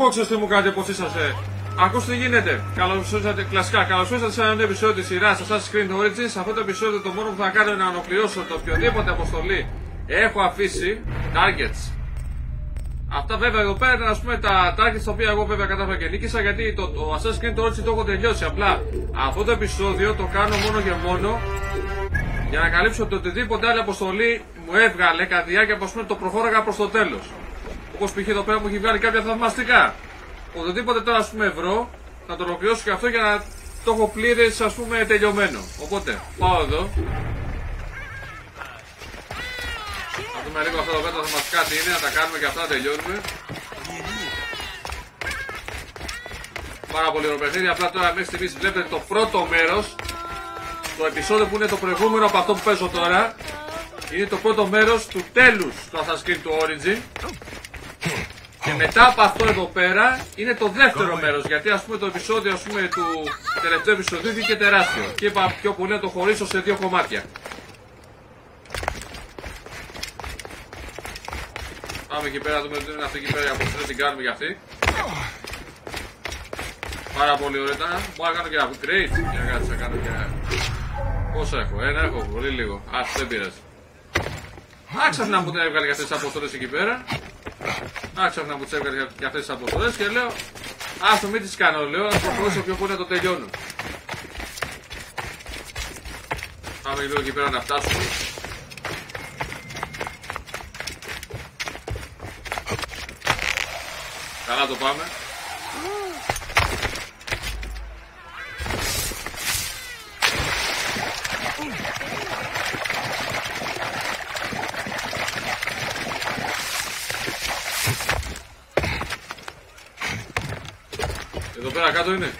Hey, boxers, τι μου κάνετε, πώς είσαστε. Ακούστε τι γίνεται. Καλώς ήρθατε, κλασικά. Καλώς ήρθατε σε ένα νέο επεισόδιο της σειράς Assassin's Creed Origins. Σε αυτό το επεισόδιο το μόνο που θα κάνω είναι να ολοκληρώσω το οποιοδήποτε αποστολή έχω αφήσει. Targets. Αυτά βέβαια εδώ πέρα ήταν ας πούμε τα targets τα οποία εγώ βέβαια κατάφερα και νίκησα γιατί το, το Assassin's Creed Origins το έχω τελειώσει. Απλά αυτό το επεισόδιο το κάνω μόνο και μόνο για να καλύψω το οτιδήποτε άλλη αποστολή μου έβγαλε κατά τη διάρκεια που το προχώραγα προς το τέλος. Όπω π.χ. εδώ πέρα μου έχει βγάλει κάποια θαυμαστικά. Οτιδήποτε τώρα ας πούμε βρω, θα το ολοκληρώσω και αυτό για να το έχω πλήρες ας πούμε τελειωμένο. Οπότε πάω εδώ. Να δούμε λίγο αυτό εδώ πέρα τα θαυμαστικά τι είναι, να τα κάνουμε και αυτά να τελειώνουμε. Πάρα πολύ ωραίο παιχνίδι. Απλά τώρα μέχρι στιγμής βλέπετε το πρώτο μέρος. Το επεισόδιο που είναι το προηγούμενο από αυτό που παίζω τώρα. Είναι το πρώτο μέρος του τέλους του Assassin's Creed του Origin. Και μετά από αυτό εδώ πέρα είναι το δεύτερο μέρος γιατί ας πούμε το επεισόδιο ας πούμε, του τελευταίου επεισοδίου βγήκε τεράστιο και είπα πιο πολύ να το χωρίσω σε δύο κομμάτια. Πάμε εκεί πέρα, δούμε τι είναι αυτή εκεί πέρα, από την κάνουμε για αυτή. Πάρα πολύ ωραία ήταν. Μπορώ να κάνω και upgrade. Για να κάτσε, να κάνω και... Πόσο έχω, ένα έχω, πολύ λίγο. Α, δεν πειράζει. Άξαφνα να μου την έβγαλε για αυτές τις αποστολές εκεί πέρα. Άξαφνα που τις έβγαλε για αυτές τις αποστολές και λέω Α το μην τις κάνω, λέω να προχωρήσω πιο πολύ να το τελειώνω. Πάμε λίγο εκεί πέρα να φτάσουμε. Καλά το πάμε. Πέρα κάτω είναι.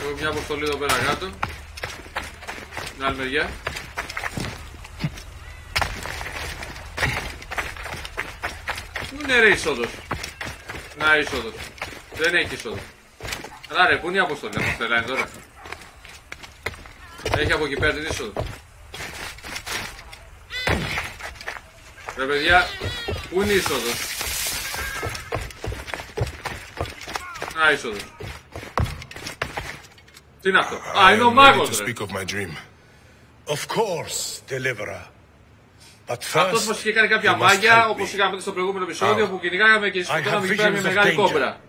Έχω μια αποστολή εδώ πέρα κάτω. Την άλλη μεριά. Πού είναι ρε είσοδος; Να είσοδος. Δεν έχει είσοδος. Αλλά ρε, πού είναι η αποστολή, αποστολή είναι τώρα. Έχει από εκεί πέρα την είσοδο. Ρε παιδιά, πού είναι η είσοδος; Α, είσοδος. Τι είναι αυτό. Α, είναι ο μάγος ρε. speak of my dream. Of course, deliverer. But Αυτός first, μας είχε κάνει κάποια you must μάγια, help όπως me. είχαμε δει στο προηγούμενο επεισόδιο, How? που κυνηγάγαμε και I σκοτώναμε have εκεί πέρα visions με of μεγάλη danger. κόμπρα.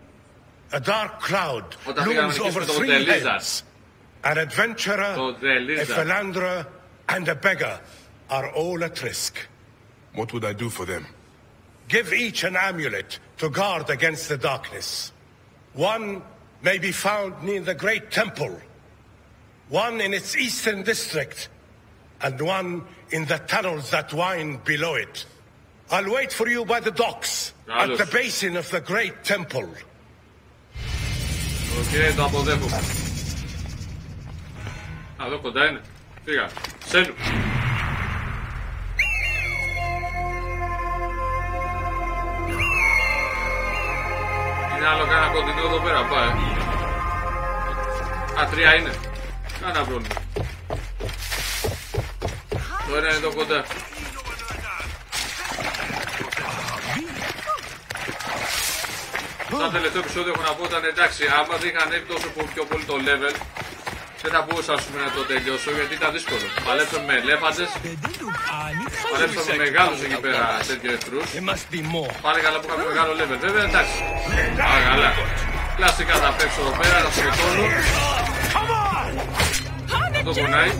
A dark cloud Όταν πήγαμε looms εκεί over στο three The Lizard. heads. An adventurer, Το The a Lizard. philanderer, and a beggar are all at risk. What would I do for them? Give each an amulet to guard against the darkness. One may be found near the great temple, one in its eastern district, and one in the tunnels that wind below it. I'll wait for you by the docks at Carlos. the basin of the great temple. Οκ, το αποδέχομαι. Α, εδώ κοντά είναι. Φύγα. Σένου. Είναι άλλο κάνα κοντινό εδώ πέρα, πάει. Α, τρία είναι. Κάνα πρόβλημα. Το ένα είναι εδώ κοντά. Σαν τελευταίο επεισόδιο έχω να πω ήταν εντάξει, άμα δεν είχα ανέβει τόσο πο- πιο πολύ το level, δεν θα μπορούσα ας πούμε, να το τελειώσω γιατί ήταν δύσκολο. Παλέψαμε με ελέφαντες, παλέψαμε με μεγάλους εκεί πέρα τέτοιου εχθρούς. There must be more. Πάλι καλά που είχαμε μεγάλο level, βέβαια εντάξει. Α, καλά. Κλασικά θα παίξω εδώ πέρα, θα σκοτώνω. Αυτό πονάει.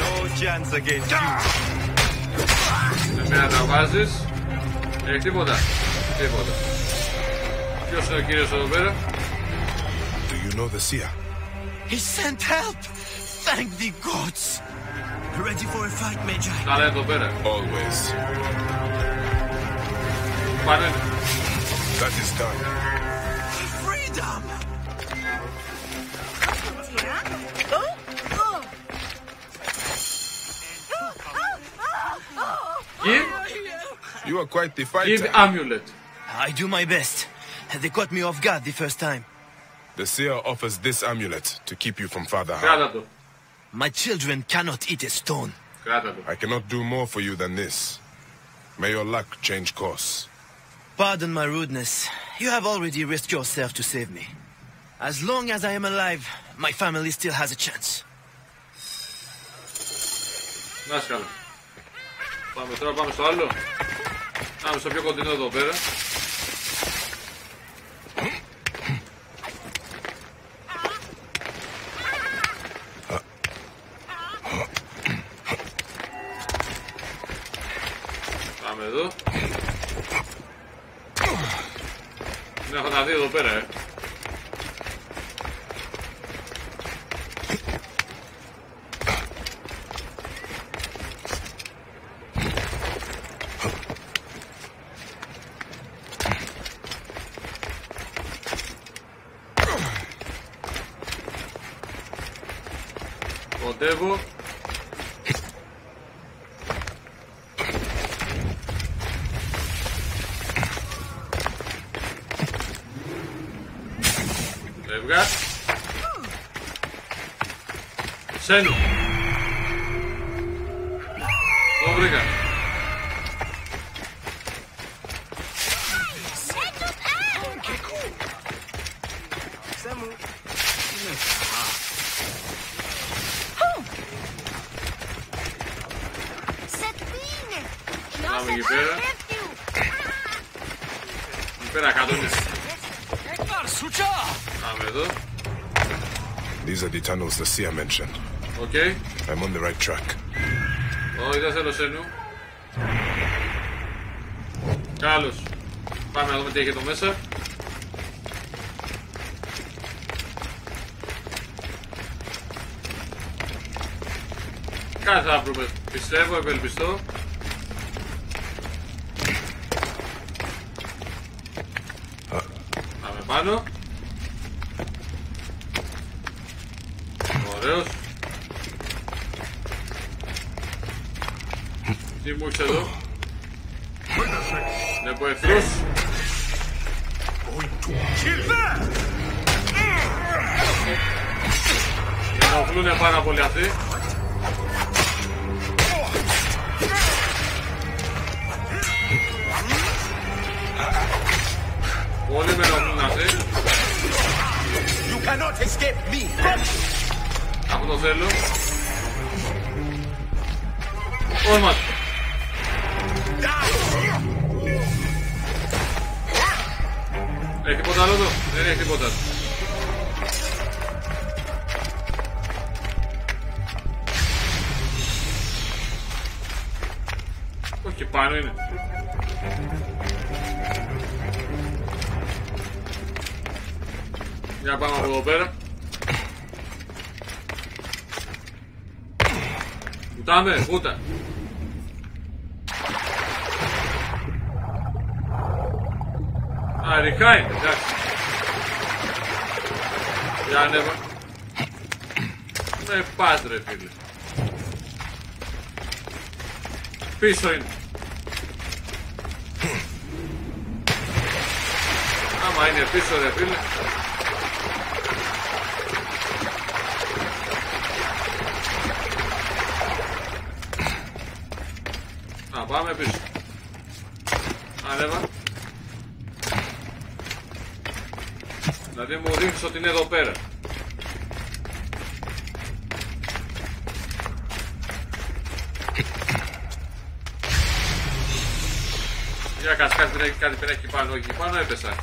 No chance against you. Με μένα τα βάζεις. Έχει τίποτα. Τίποτα. Ποιος είναι ο κύριος εδώ πέρα; Do you know the seer? He sent help! Thank the gods! Ready for a fight, Major? A little better, always. Pardon? That is done. Freedom! Oh, oh. Oh, Give? You are quite the fighter. Give amulet. I do my best. They caught me off guard the first time. The seer offers this amulet to keep you from father harm. Κράτα το. My children cannot eat a stone. Κράτα το. I cannot do more for you than this. May your luck change course. Pardon my rudeness. You have already risked yourself to save me. As long as I am alive, my family still has a chance. Να είσαι καλά. Πάμε τώρα, πάμε στο άλλο. Πάμε στο πιο κοντινό εδώ πέρα. εδώ. Ναι, έχω τα δύο εδώ πέρα, ε. celu. Dobrega. Mamy These are the tunnels the Seer mentioned. Οκ. I'm on the right track. Όχι, δεν θέλω σένου. Καλώς. Πάμε να δούμε τι έχει εδώ μέσα. Κάτι θα βρούμε. Πιστεύω, ευελπιστώ. Βουτάμε, βούτα. Α, ριχάει, εντάξει. Για ανέβα. Με πας ρε φίλε. Πίσω είναι. Άμα είναι πίσω ρε φίλε. Να πάμε πίσω. Ανέβα. Δηλαδή μου δείχνεις ότι είναι εδώ πέρα. Για κάτσε κάτι πρέπει, κάτι πρέπει εκεί πάνω, όχι εκεί πάνω έπεσα.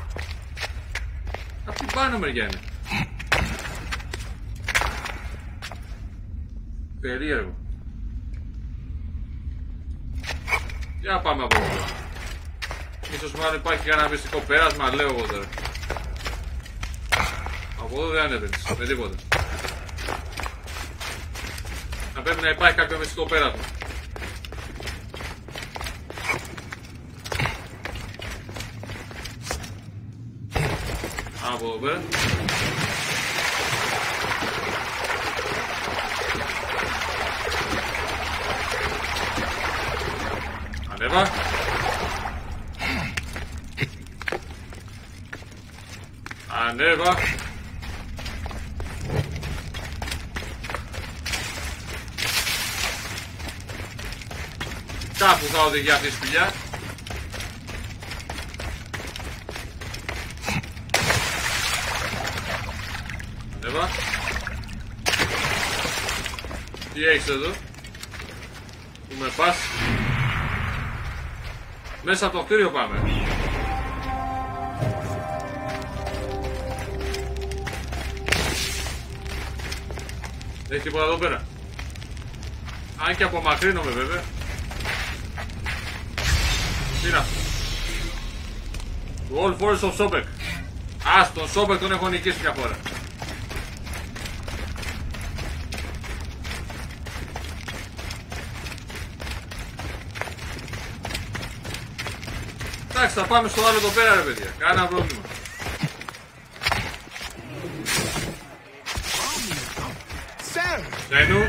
Από την πάνω μεριά είναι. Περίεργο. Για πάμε από εδώ. Ίσως μάλλον υπάρχει κανένα μυστικό πέρασμα, λέω εγώ τώρα. Από εδώ δεν ανέβαινες, με τίποτα. Θα πρέπει να υπάρχει κάποιο μυστικό πέρασμα. Από εδώ πέρα. Ανέβα. Ανέβα. που θα οδηγεί αυτή η σπηλιά. Ανέβα. Τι έχεις εδώ; Που με πας. Μέσα από το κτίριο πάμε. Έχει τίποτα εδώ πέρα. Αν και απομακρύνομαι βέβαια. Τι είναι αυτό. All Force of Sobek. Ας τον Sobek τον έχω νικήσει μια φορά. Εντάξει, θα πάμε στο άλλο εδώ πέρα ρε παιδιά. Κάνα πρόβλημα. Sir!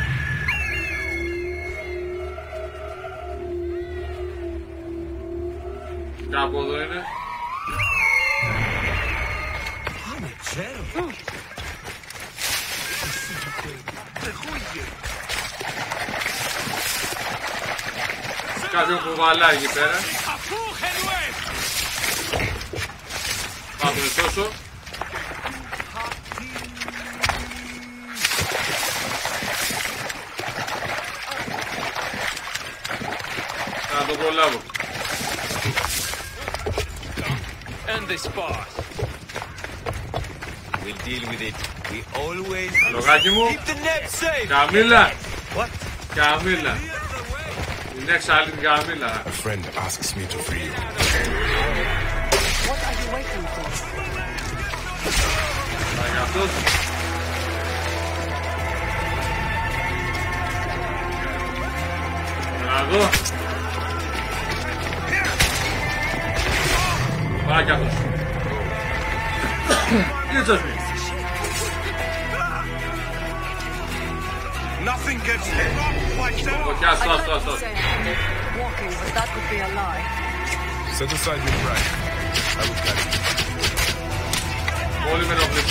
μελάρι εκεί πέρα. Πάμε τον εξώσω. Θα το προλάβω. Λογάκι μου. Καμίλα. Καμίλα. A friend asks me to free you. What are you waiting for? Bravo. Nothing gets hit. Stop, stop, stop Walking, but that could be a lie. Set aside your pride. I will carry you. Πολύ με ενοχλεί.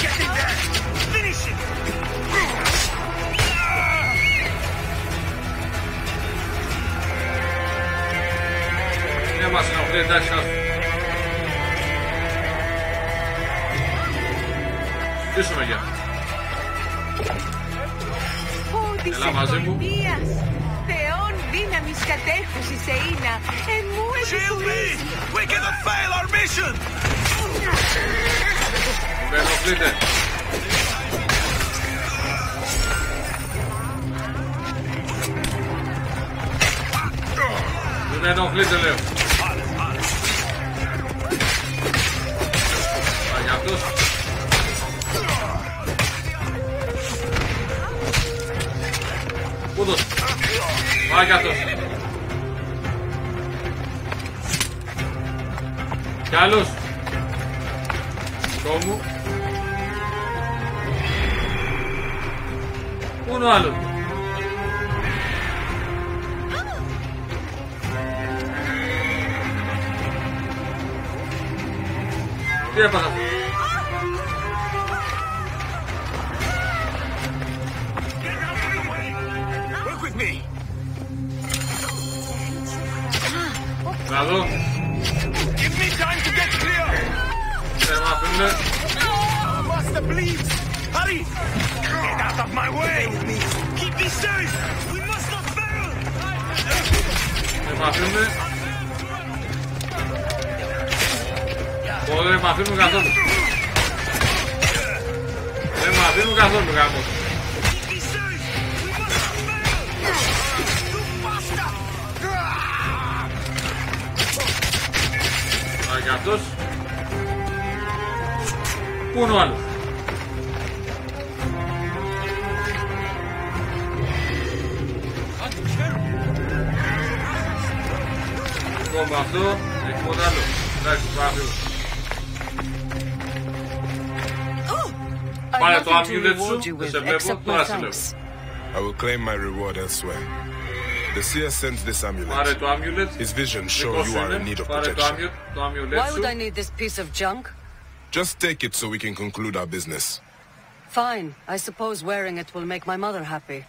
Ναι, μας ενοχλεί, εντάξει, ας. Στήσουμε για. Ό,τι Έλα σε μαζί μου. κατέχουση σε είναι. Εμού me, We cannot fail our mission. Με ενοχλείτε. Με ενοχλείτε λέω. Για αυτούς Πού δώσ' Πάει κατός Regalos. Como. Uno al otro. ¿Qué pasa? αφήνουμε. Ωραία, με αφήνουν καθόλου. Δεν με αφήνουν καθόλου γάμος. Άρα και αυτός. Πού είναι ο άλλος; Ακόμα αυτό, έχει τίποτα άλλο. Εντάξει, πάμε φύγω. I'd Πάρε nothing το to amulet σου, reward you δεν with σε βλέπω, except τώρα my σε βλέπω. thanks. I will claim my reward elsewhere. The seer sends this Πάρε amulet. το amulet. His visions show Δικό σου you are in είναι. need of Πάρε το protection. amulet, το amulet Why would I σου. need this piece of junk? Just take it so we can conclude our business. Fine. I suppose wearing it will make my mother happy.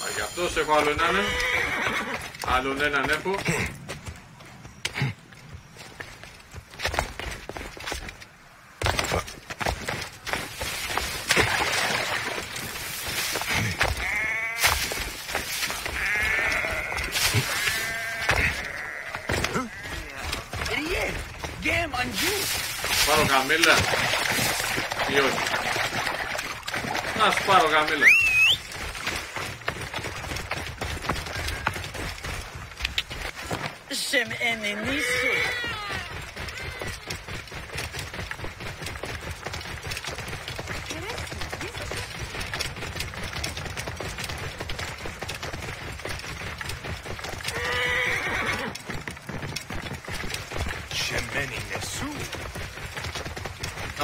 Πάει κι αυτός, έχω άλλον έναν. Άλλον έναν έχω. Πάρω καμίλα ή όχι. Να σου πάρω.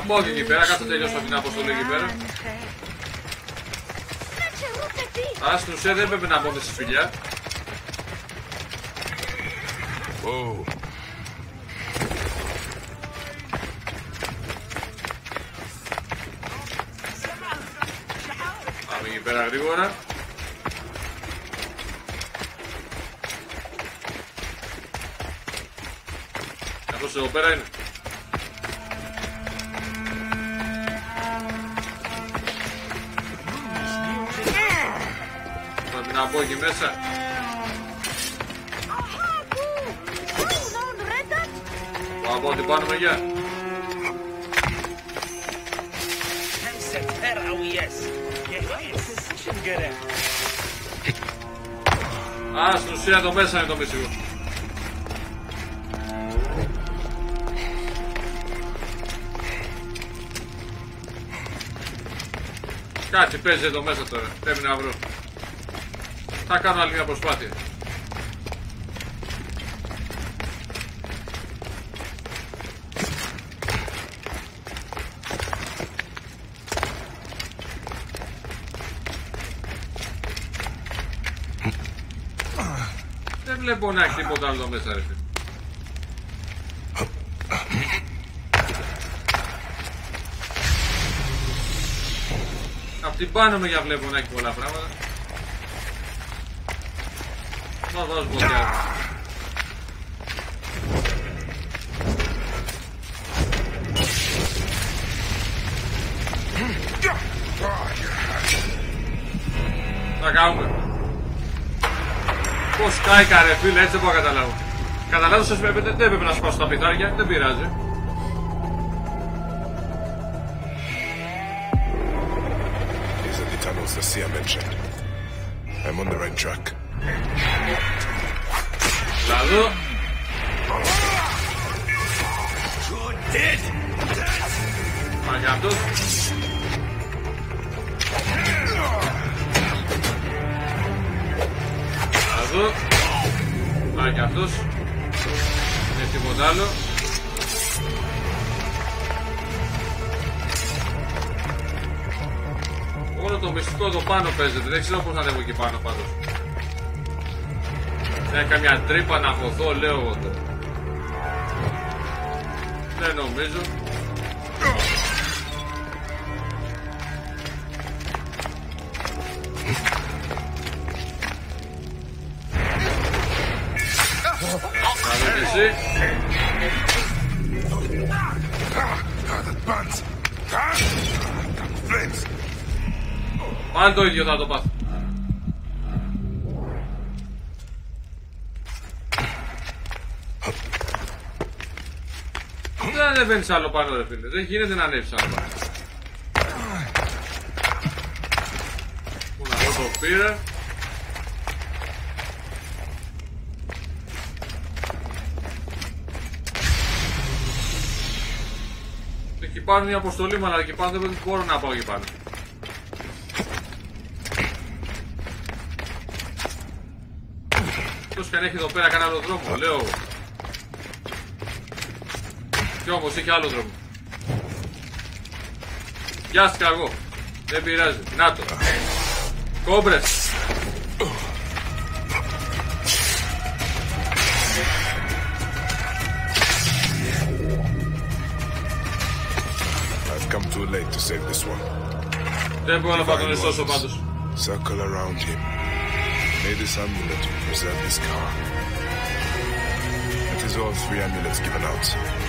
Θα πω και εκεί πέρα, κάτω τελειώσω την αποστολή εκεί πέρα. Άρα στην ουσία δεν πρέπει να μπούμε στη φιλιά. Whoa. Πάμε εκεί πέρα γρήγορα. Αυτός εδώ πέρα είναι. Πρέπει να μπω εκεί μέσα. Θα πω την πάνω μεριά. Setera yes. Yes. Shingere. Α, στην ουσία εδώ μέσα είναι το μισηγό. Κάτι παίζει εδώ μέσα τώρα. Πρέπει να βρω. Θα κάνω άλλη μια προσπάθεια. Δεν βλέπω να έχει τίποτα άλλο εδώ μέσα ρε φίλε. Απ' την πάνω για βλέπω να έχει πολλά πράγματα. Να δώσω ποτέ. Θα κάνουμε. Πώς κάηκα ρε φίλε, έτσι δεν μπορώ να καταλάβω. Καταλάβω σας πρέπει, δεν έπρεπε να σπάσω τα πιτάρια, δεν πειράζει. Olha outra. Não é não mesmo? Nada. Quanto idiota do passo? Ανεβαίνεις άλλο πάνω ρε φίλε. Δεν γίνεται να ανέβεις άλλο πάνω. Πού να δω το πήρα. Εκεί πάνω είναι η αποστολή μου, αλλά εκεί πάνω δεν μπορώ να πάω εκεί πάνω. Εκτός και αν έχει εδώ πέρα κανένα άλλο δρόμο, λέω εγώ. Κι όμως έχει άλλο δρόμο. Γιάστηκα εγώ. Δεν πειράζει. Να το. Κόμπρες. I've come too late to save this one. Δεν μπορώ να πάω τον εσώσω πάντως. Circle around him. May this amulet preserve this car. It is all three amulets given out.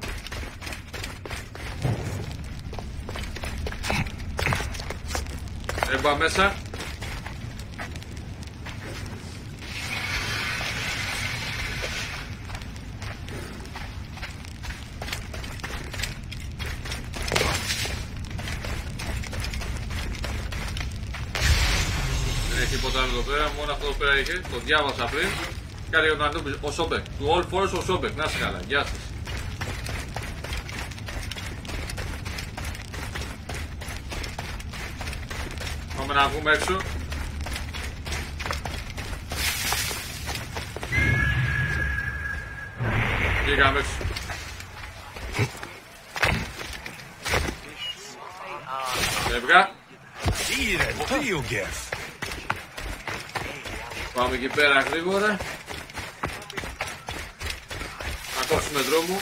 Έμπα μέσα. Δεν έχει τίποτα άλλο εδώ πέρα, μόνο αυτό εδώ πέρα είχε. Το διάβασα πριν. Κάτι για τον Ανούμπι, ο Σόμπεκ. Του All Force ο Σόμπεκ. Να είσαι καλά. Γεια σας. έχουμε έξω. Βγήκαμε έξω. Έβγα. Πάμε εκεί πέρα γρήγορα. Να κόψουμε δρόμο.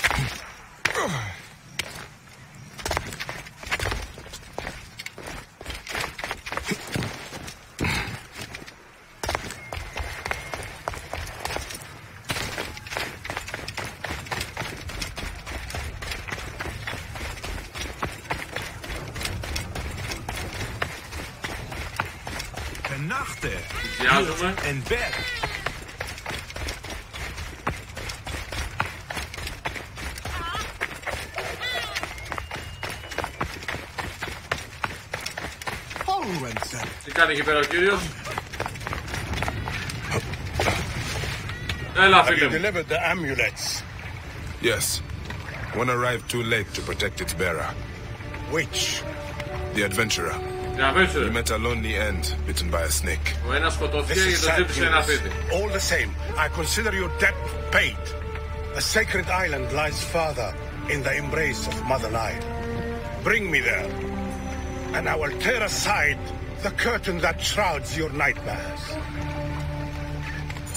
Holrensen. Τι κάνει εκεί πέρα ο κύριος. Έλα Have φίλε you μου. delivered the amulets? Yes. One arrived too late to protect its bearer. Which? The adventurer. Για He αμέσως. met a lonely end, bitten by a snake. Ο ένας This σκοτώθηκε is και τον sad χτύπησε ένα news. φίτι. All the same, I consider your debt paid. A sacred island lies further in the embrace of Mother Nile. Bring me there, and I will tear aside the curtain that shrouds your nightmares.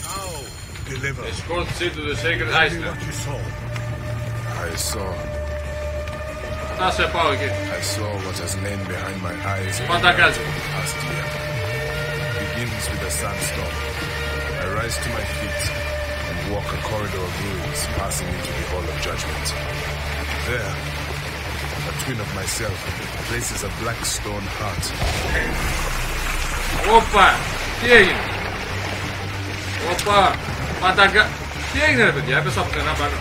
Now, deliver. Escort Sid to the sacred Iceland. what you saw. I saw. I saw what has lain behind my eyes. Patagasmo. Past year. It begins with a sandstorm. I rise to my feet and walk a corridor of ruins passing into the Hall of Judgment. There, a twin of myself places a black stone heart. Όπα! Τι έγινε! Όπα! Παταγκα... Τι έγινε ρε παιδιά, έπεσα από πουθενά πάνω.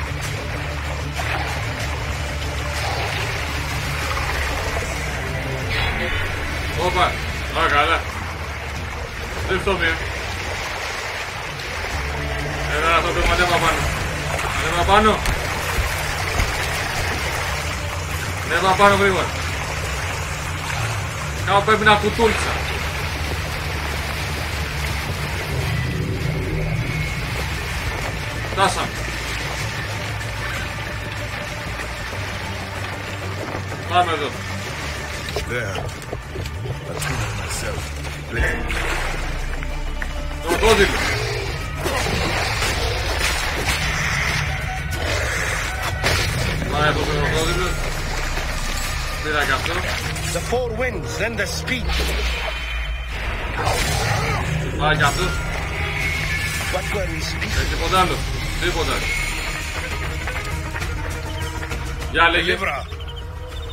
Όπα! Α, καλά. Δείξω μία. Έλα, αυτό πρέπει να ανέβα πάνω. Ανέβα πάνω. Ανέβα πάνω γρήγορα. Κάπου πρέπει να κουτούλησα. Φτάσαμε. Πάμε εδώ. There, a twin of myself places Το κόδιλο. Πάει αυτό το κροκόδιλο. The four winds, then the speed. Vai, gatto. What were we speaking? Stai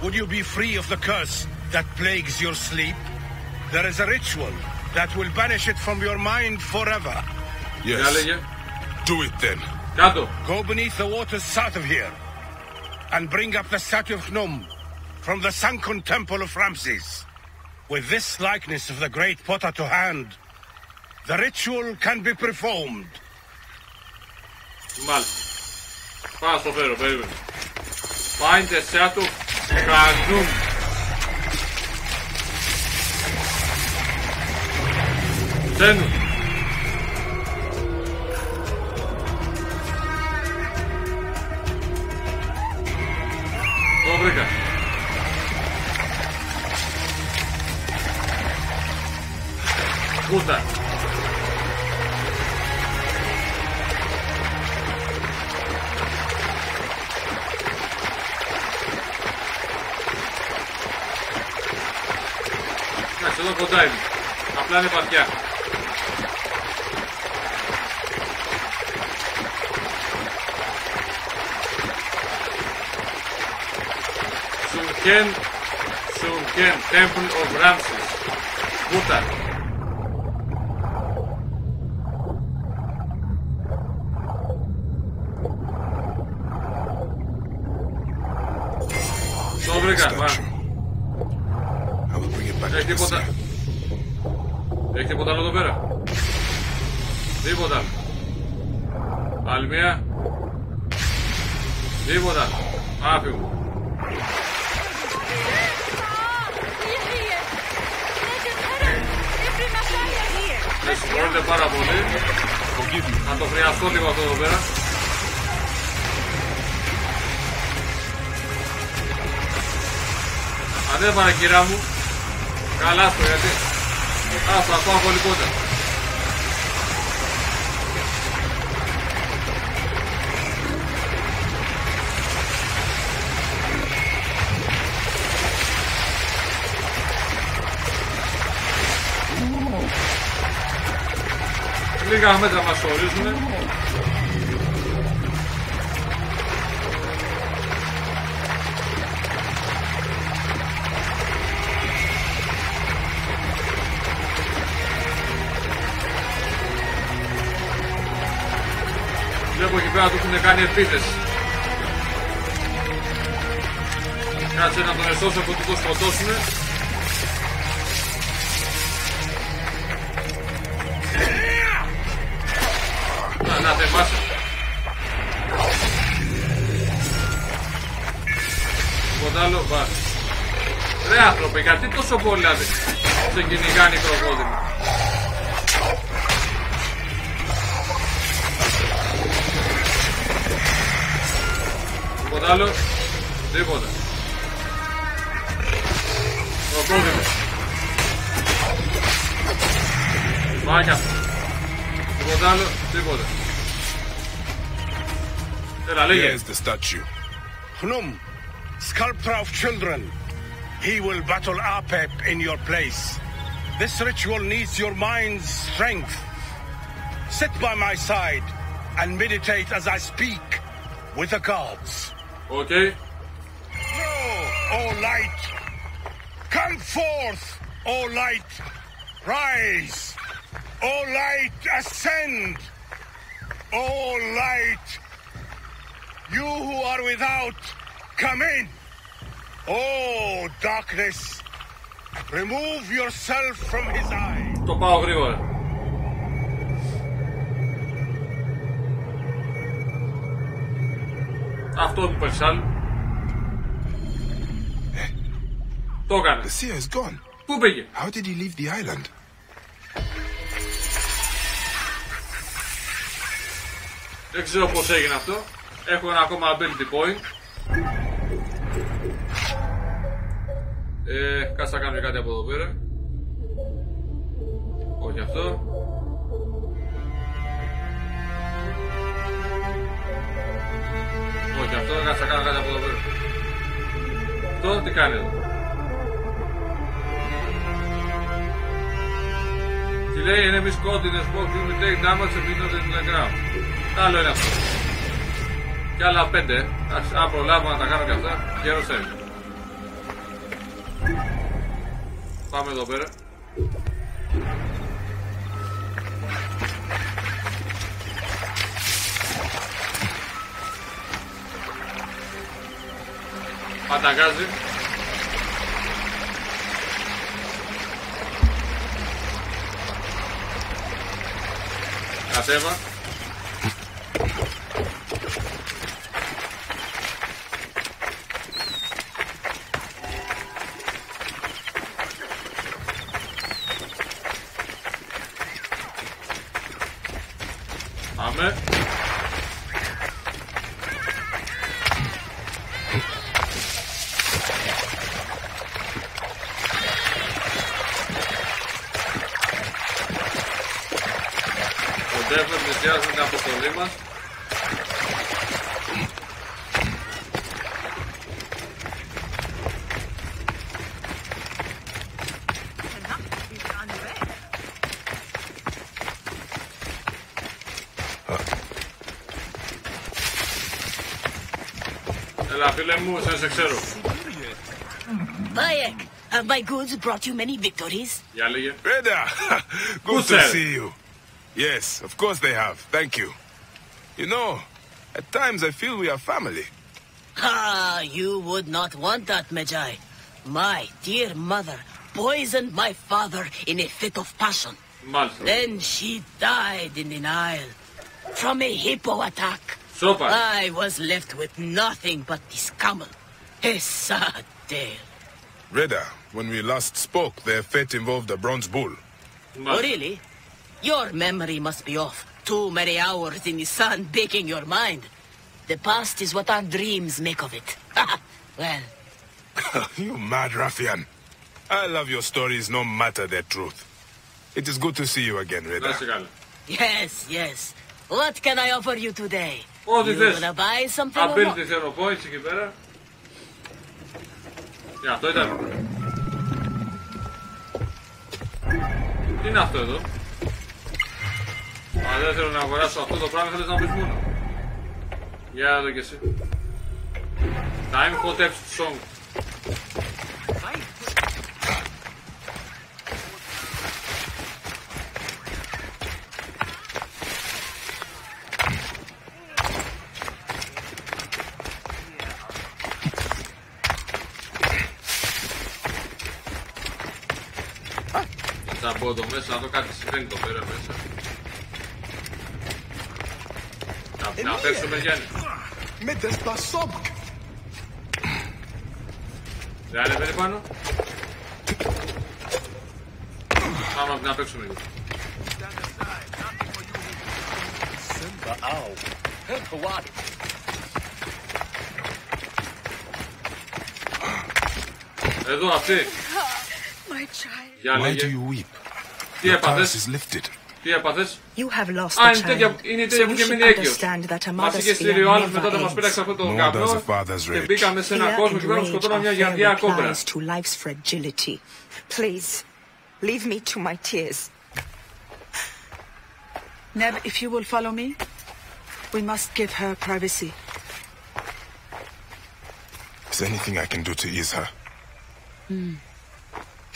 Would you be free of the curse that plagues your sleep? There is a ritual that will banish it from your mind forever. Yes. Do it then. Go beneath the waters south of here and bring up the statue of Khnum from the sunken temple of Ramses. With this likeness of the great potter to hand, the ritual can be performed. Jumal, pass of her, baby. Bind the Satu Kragnum. Then Obrigado. Κούτα. Εντάξει, εδώ κοντά είναι. Απλά είναι βαθιά. Sunken, Sunken, Temple of Ramses. Bhutan. Ανέβανε κυρά μου. Καλά στο γιατί. Α, θα πάω από λιγότερα. Λίγα μέτρα μας ορίζουνε. Κάνει επίθεση. Κάτσε να τον εσώσω από ότι το σκοτώσουνε. Να, να θεμάσαι. Τίποτα άλλο, βάζει. Ρε άνθρωπε, γιατί τόσο πολλά δε- σε κυνηγάνε οι κροκόδιλοι. Άλλο. Τίποτα. Το Τίποτα άλλο. Τίποτα. Έλα, λέγε. Here's the statue. Khnum, sculptor of children. He will battle Apep in your place. This ritual needs your mind's strength. Sit by my side and meditate as I speak with the gods. Okay? Oh, light! Come forth, O light! Rise! O light, ascend! O light! You who are without, come in! O darkness! Remove yourself from his eye! Topa ogrivo. Αυτό του Περσάλ. Το έκανες. The seer is gone. Πού πήγε; How did he leave the island? Δεν ξέρω πώς έγινε αυτό. Έχω ένα ακόμα ability point. Ε, κάτσε να κάνω κάτι από εδώ πέρα. Όχι αυτό. Όχι αυτό, κάτσε να κάνω κάτι από εδώ πέρα. Αυτό τι κάνει εδώ. Τι λέει, enemy squad in the spot you will take damage if you not in the ground. Άλλο είναι αυτό. Και άλλα πέντε. Εντάξει, αν προλάβω να τα κάνω και αυτά, γέρος θέλει. Πάμε εδώ πέρα. Para dar gás, viu? Até, mano. λαιμού, σε ξέρω. Have uh, my goods brought you many victories? Για λέγε. Good to see you. Yes, of course they have. Thank you. You know, at times I feel we are family. Ah, you would not want that, Medjay. My dear mother poisoned my father in a fit of passion. Then she died in the Nile from a hippo attack. So far. I was left with nothing but this camel. A sad tale. Reda, when we last spoke, their fate involved a bronze bull. But... Oh, really? Your memory must be off. Too many hours in the sun baking your mind. The past is what our dreams make of it. well. you mad ruffian. I love your stories no matter their truth. It is good to see you again, Reda. Yes, yes. What can I offer you today? Ό,τι you θες. wanna buy something or Ability not? zero points εκεί πέρα. Για αυτό ήταν. Τι είναι αυτό εδώ; Α, δεν θέλω να αγοράσω αυτό το πράγμα, θέλεις να πεις μόνο. Για εδώ και εσύ. Time hot F song. Μπω εδώ μέσα να δω κάτι συμβαίνει εδώ πέρα μέσα. Να, να παίξουμε Γιάννη. Δεν ανεβαίνει πάνω. Πάμε να παίξουμε λίγο. Εδώ αυτή. My child. Για Why do λέγε. you weep? Τι The curse έπαθες. is lifted. Τι έπαθες. You have lost Α, a είναι τέτοια, child. είναι So τέτοια you που είχε should μείνει έγκυος. understand that a Μας mother's είχε στείλει fear ο άλλος μετά never να μας ends. πήραξε αυτό το Nor καπνό does a father's και rage. μπήκαμε σε ένα Fear κόσμο and και πρέπει να rage σκοτώναμε μια are fair γιαρδιά κόμπρα. replies to life's fragility. Please, leave me to my tears. Neb, if you will follow me, we must give her privacy. Is there anything I can do to ease her?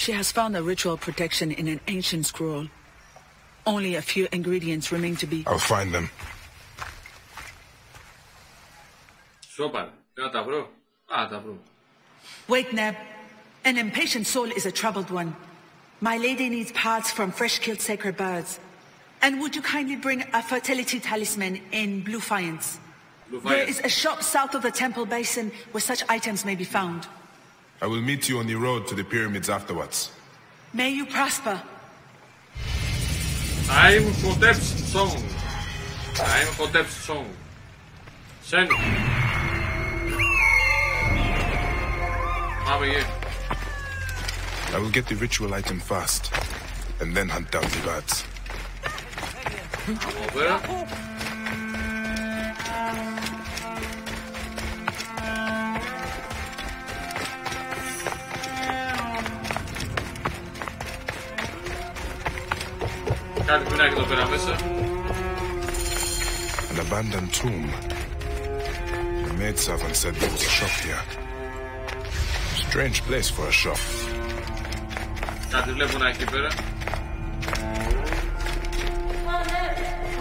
She has found a ritual protection in an ancient scroll. Only a few ingredients remain to be... I'll find them. Σόπαρ, Wait, Neb. An impatient soul is a troubled one. My lady needs parts from fresh-killed sacred birds. And would you kindly bring a fertility talisman in blue faience? There is a shop south of the temple basin where such items may be found. I will meet you on the road to the pyramids afterwards. May you prosper. I'm Death's son. I'm Death's son. Send How are you? I will get the ritual item fast, and then hunt down the bats. Come over. Κάτι εδώ πέρα μέσα. An abandoned tomb. The maid servant said there was a shop here. Strange place for a shop. Κάτι βλέπω να εκεί πέρα.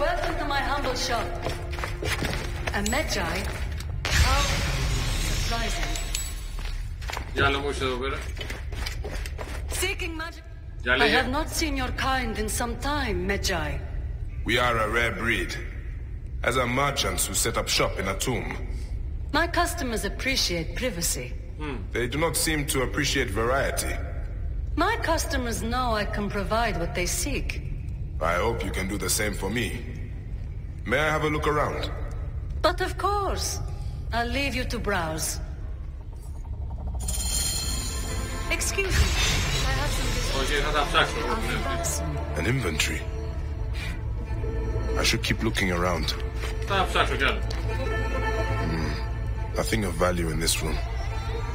Welcome to my humble shop. A Medjay? How surprising. Για είσαι εδώ πέρα. I have not seen your kind in some time, Medjay. We are a rare breed. As are merchants who set up shop in a tomb. My customers appreciate privacy. Hmm. They do not seem to appreciate variety. My customers know I can provide what they seek. I hope you can do the same for me. May I have a look around? But of course. I'll leave you to browse. Excuse me. An inventory. I should keep looking around. Mm, nothing of value in this room.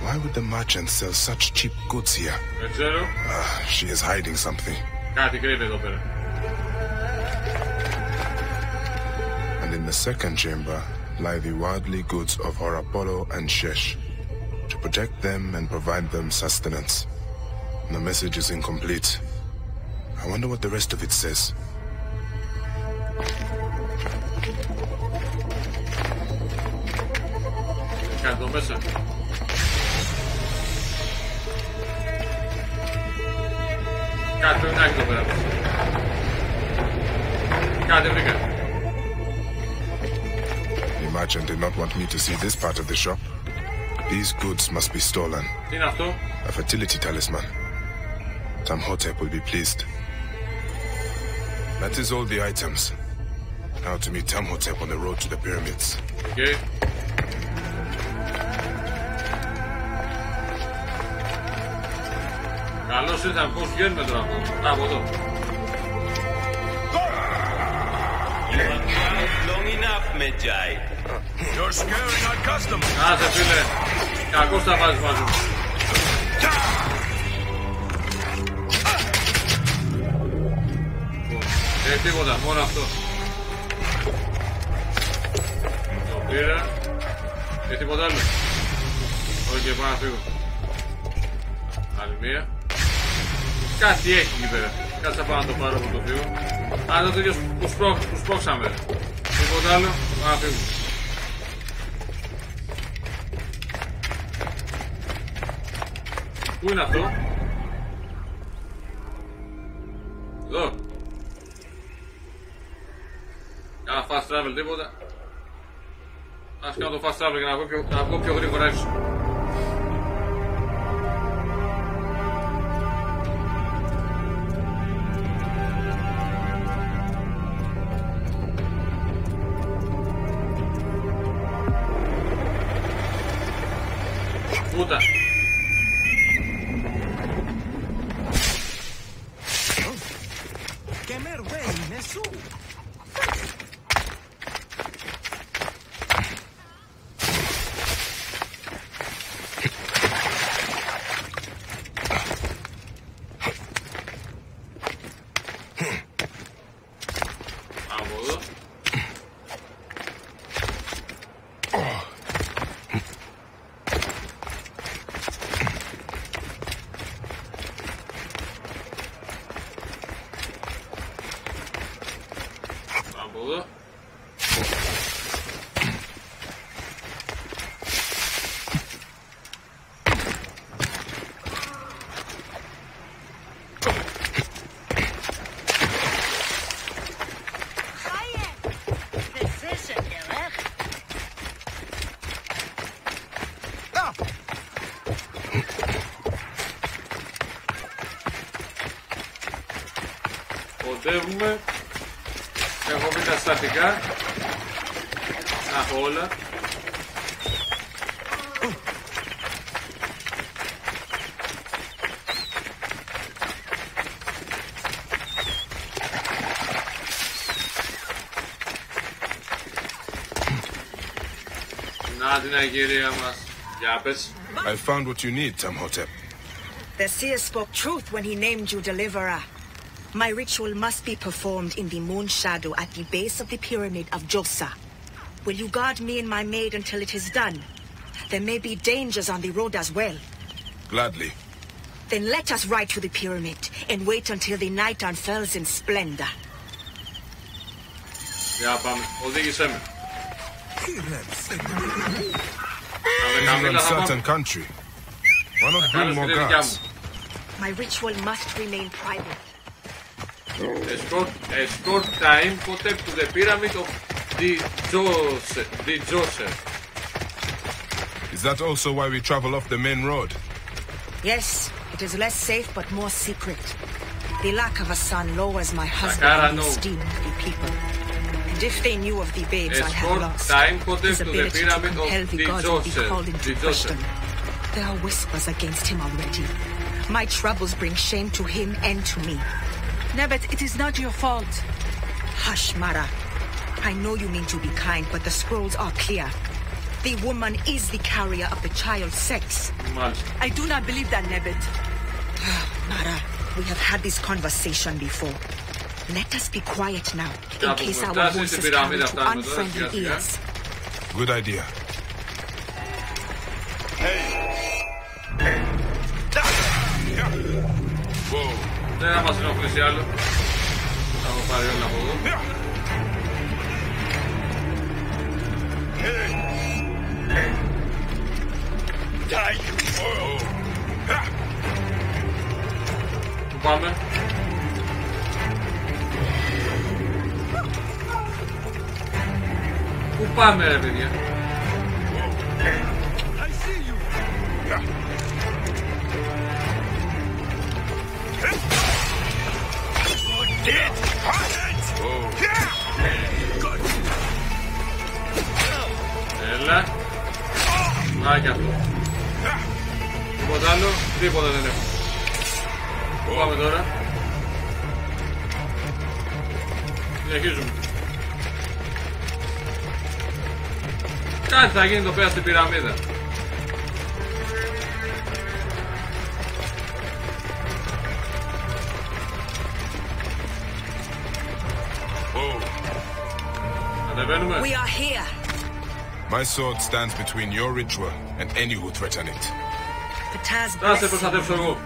Why would the merchant sell such cheap goods here? Uh, she is hiding something. And in the second chamber lie the worldly goods of Horapollo and Shesh, to protect them and provide them sustenance. The message is incomplete. I wonder what the rest of it says. Κάτι εδώ μέσα. Κάτι πρέπει να έχει εδώ πέρα μέσα. Κάτι βρήκα. The merchant did not want me to see this part of the shop. These goods must be stolen. Τι είναι αυτό. A fertility talisman. Tamhotep will be pleased. That is all the items. Now to meet Tamhotep on the road to the pyramids. Okay. Καλώς ήρθαμε. Πώς βγαίνουμε τώρα από εδώ. Α, από εδώ. Long enough, Medjay. You're scaring our customers. Άσε φίλε. Κακώς τα βάζεις μαζί μου. Τίποτα, μόνο αυτό. Το πήρα. Και τίποτα άλλο. Όχι, πάω να φύγω. Άλλη μία. Κάτι έχει εκεί πέρα. Κάτσε να πάω να το πάρω από το φύγω. Α, το τέτοιο που, σπρώξ, που σπρώξαμε. Τίποτα άλλο. Πάω να φύγω. Πού είναι αυτό; Fast travel τίποτα. Ας κάνω το fast travel για να βγω πιο, να βγω πιο γρήγορα έξω. Κοντεύουμε. Έχω βρει τα στατικά. Να έχω όλα. Να την αγγελία μας. Για πες. I found what you need, Tamhotep. The seer spoke truth when he named you deliverer. My ritual must be performed in the moon shadow at the base of the pyramid of Djoser. Will you guard me and my maid until it is done? There may be dangers on the road as well. Gladly. Then let us ride to the pyramid and wait until the night unfurls in splendor. Ja, πάμε. Οδήγησέ με. I'm in a certain country. Why not bring more guards? My ritual must remain private. Escort, escort time Imhotep to the pyramid of the Djoser. The Djoser. Is that also why we travel off the main road? Yes, it is less safe but more secret. The lack of a son lowers my husband and esteem of the people. And if they knew of the babes I have had lost, time Imhotep his to the ability to pyramid of compel the the gods would be called into The question. Joseph. There are whispers against him already. My troubles bring shame to him and to me. Nebet, it is not your fault. Hush, Mara. I know you mean to be kind, but the scrolls are clear. The woman is the carrier of the child's sex. I do not believe that, Nebet. Ah, Mara, we have had this conversation before. Let us be quiet now, in case our voices come to unfriendly ears. Good idea. Hey! Δεν θα μας ενοχλήσει άλλο. Θα έχω πάρει όλα από εδώ. Die, you fool! Πού πάμε; Πού πάμε ρε παιδιά; Έλα. Να και αυτό. Τίποτα άλλο. Τίποτα δεν έχω. Πού πάμε τώρα. Συνεχίζουμε. Κάτι θα γίνει εδώ πέρα στην πυραμίδα. We are here. My sword stands between your ritual and any who threaten it. Pataz Θα σε bless προστατεύσω εγώ.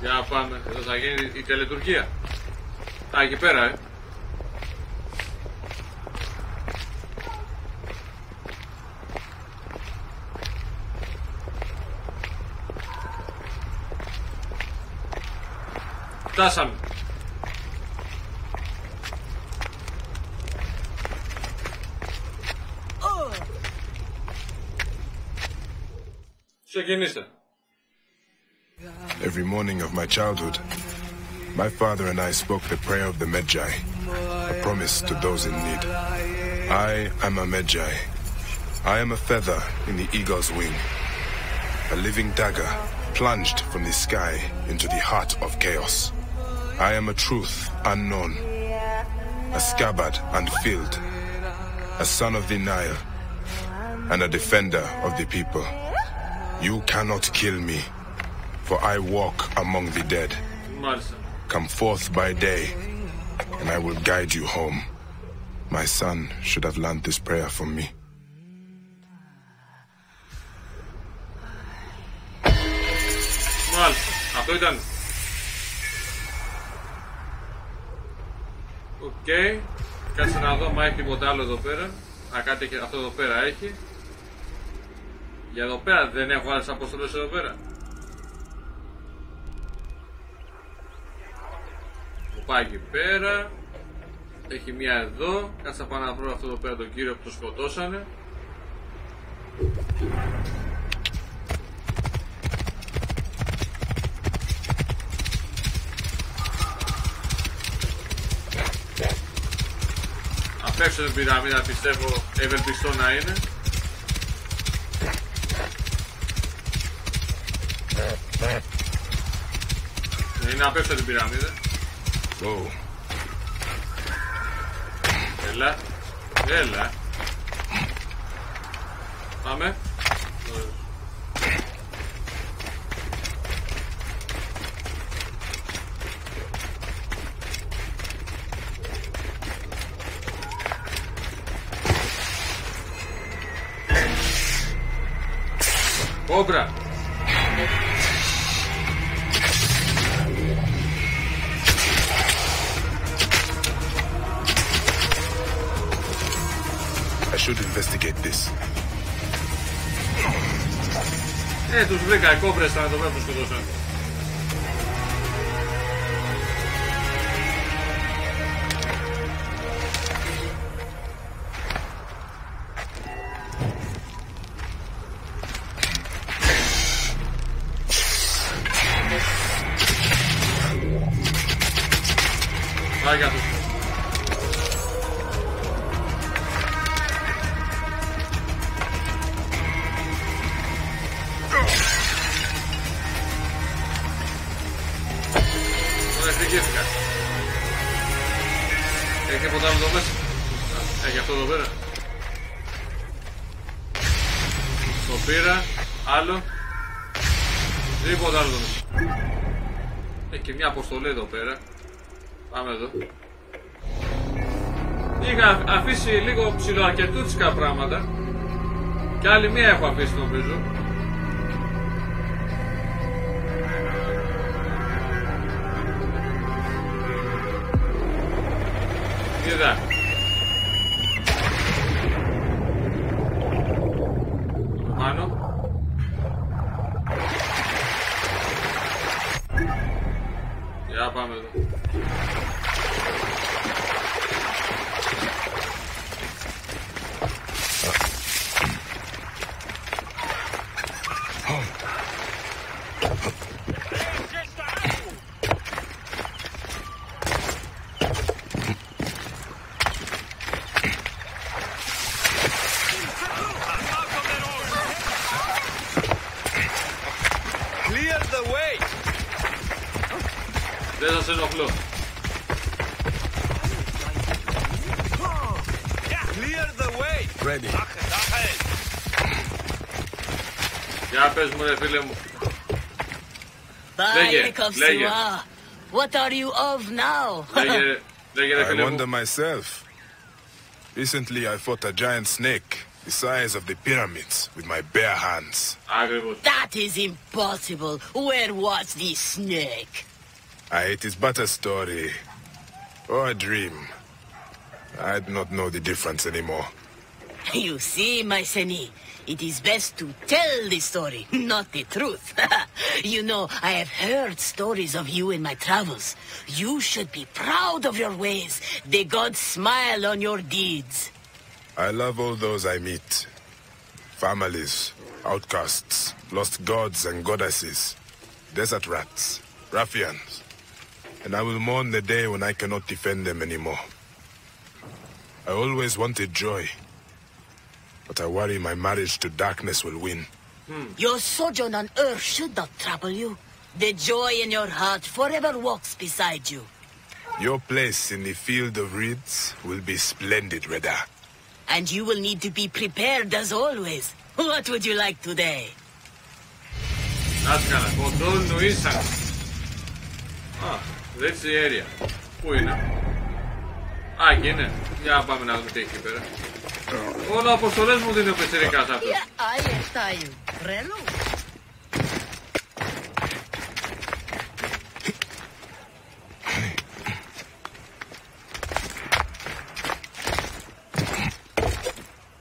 Για να πάμε. Εδώ θα γίνει η τελετουργία. Α, εκεί πέρα, ε. discussion. Ξεκίνησε. Every morning of my childhood, my father and I spoke the prayer of the Medjay, a promise to those in need. I am a Medjay. I am a feather in the eagle's wing, a living dagger plunged from the sky into the heart of chaos. I am a truth unknown, a scabbard unfilled, a son of the Nile, and a defender of the people. You cannot kill me, for I walk among the dead. Come forth by day, and I will guide you home. My son should have learned this prayer from me. Mal, ako ήταν. Οκ. Κάτσε να δω αν έχει τίποτα άλλο εδώ πέρα. Α, κάτι έχει, αυτό εδώ πέρα έχει. Για εδώ πέρα δεν έχω άλλες αποστολές εδώ πέρα. Μου πάει εκεί πέρα. Έχει μία εδώ. Κάτσε να πάω να βρω αυτό εδώ πέρα τον κύριο που το σκοτώσανε. Απ' έξω την πυραμίδα πιστεύω ευελπιστώ να είναι. Είναι απ' έξω την πυραμίδα. Oh, Έλα. Έλα. Πάμε. Κόμπρα. I should investigate this. Ε, τους βρήκα οι κόμπρες θα το βλέπω σκοτώσαν. Και μια αποστολή εδώ πέρα. Πάμε εδώ. Είχα αφήσει λίγο ψηλοαρκετούτσικα πράγματα. Και άλλη μία έχω αφήσει νομίζω. Of Läge. What are you of now? I wonder myself. Recently, I fought a giant snake the size of the pyramids with my bare hands. That is impossible. Where was the snake? Ah, it is but a story. Or a dream. I do not know the difference anymore. You see, my Seni, it is best to tell the story, not the truth. you know, I have heard stories of you in my travels. You should be proud of your ways. The gods smile on your deeds. I love all those I meet. Families, outcasts, lost gods and goddesses, desert rats, ruffians. And I will mourn the day when I cannot defend them anymore. I always wanted joy. But I worry my marriage to darkness will win. Hmm. Your sojourn on Earth should not trouble you. The joy in your heart forever walks beside you. Your place in the field of reeds will be splendid, Reda. And you will need to be prepared as always. What would you like today? Nazca, Condol Nuisa. Ah, that's the area. Buena. είναι. Α, εκεί είναι. Για να πάμε να δούμε τι έχει εκεί πέρα. Όλα αποστολές μου δίνει ο Πετσερικάς αυτός. Ahí está you. Relo.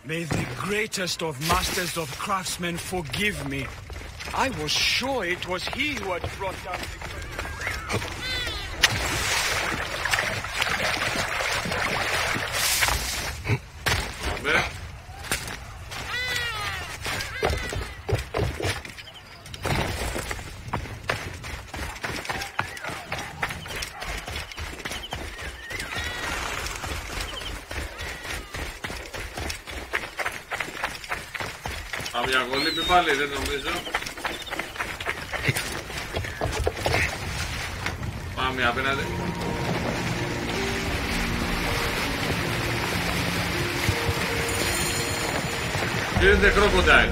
May the greatest of masters of craftsmen forgive me. I was sure it was he who had brought down the... Πάμε για κολύμπη πάλι, δεν νομίζω. Πάμε απέναντι. Γίνεται κροκοντάιλ.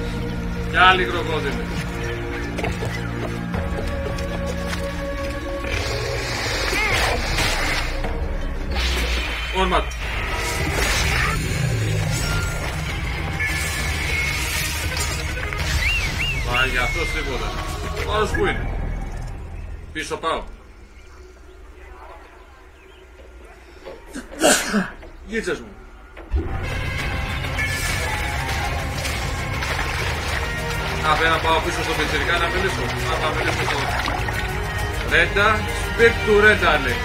Και άλλοι κροκόδιλοι. Ο άλλος που είναι. Πίσω πάω. Γίτσες μου. Α, πρέπει να πάω πίσω στο πιτσιρικά να μιλήσω. Να πάω να μιλήσω στο... Ρέντα, speak to Ρέντα λέει.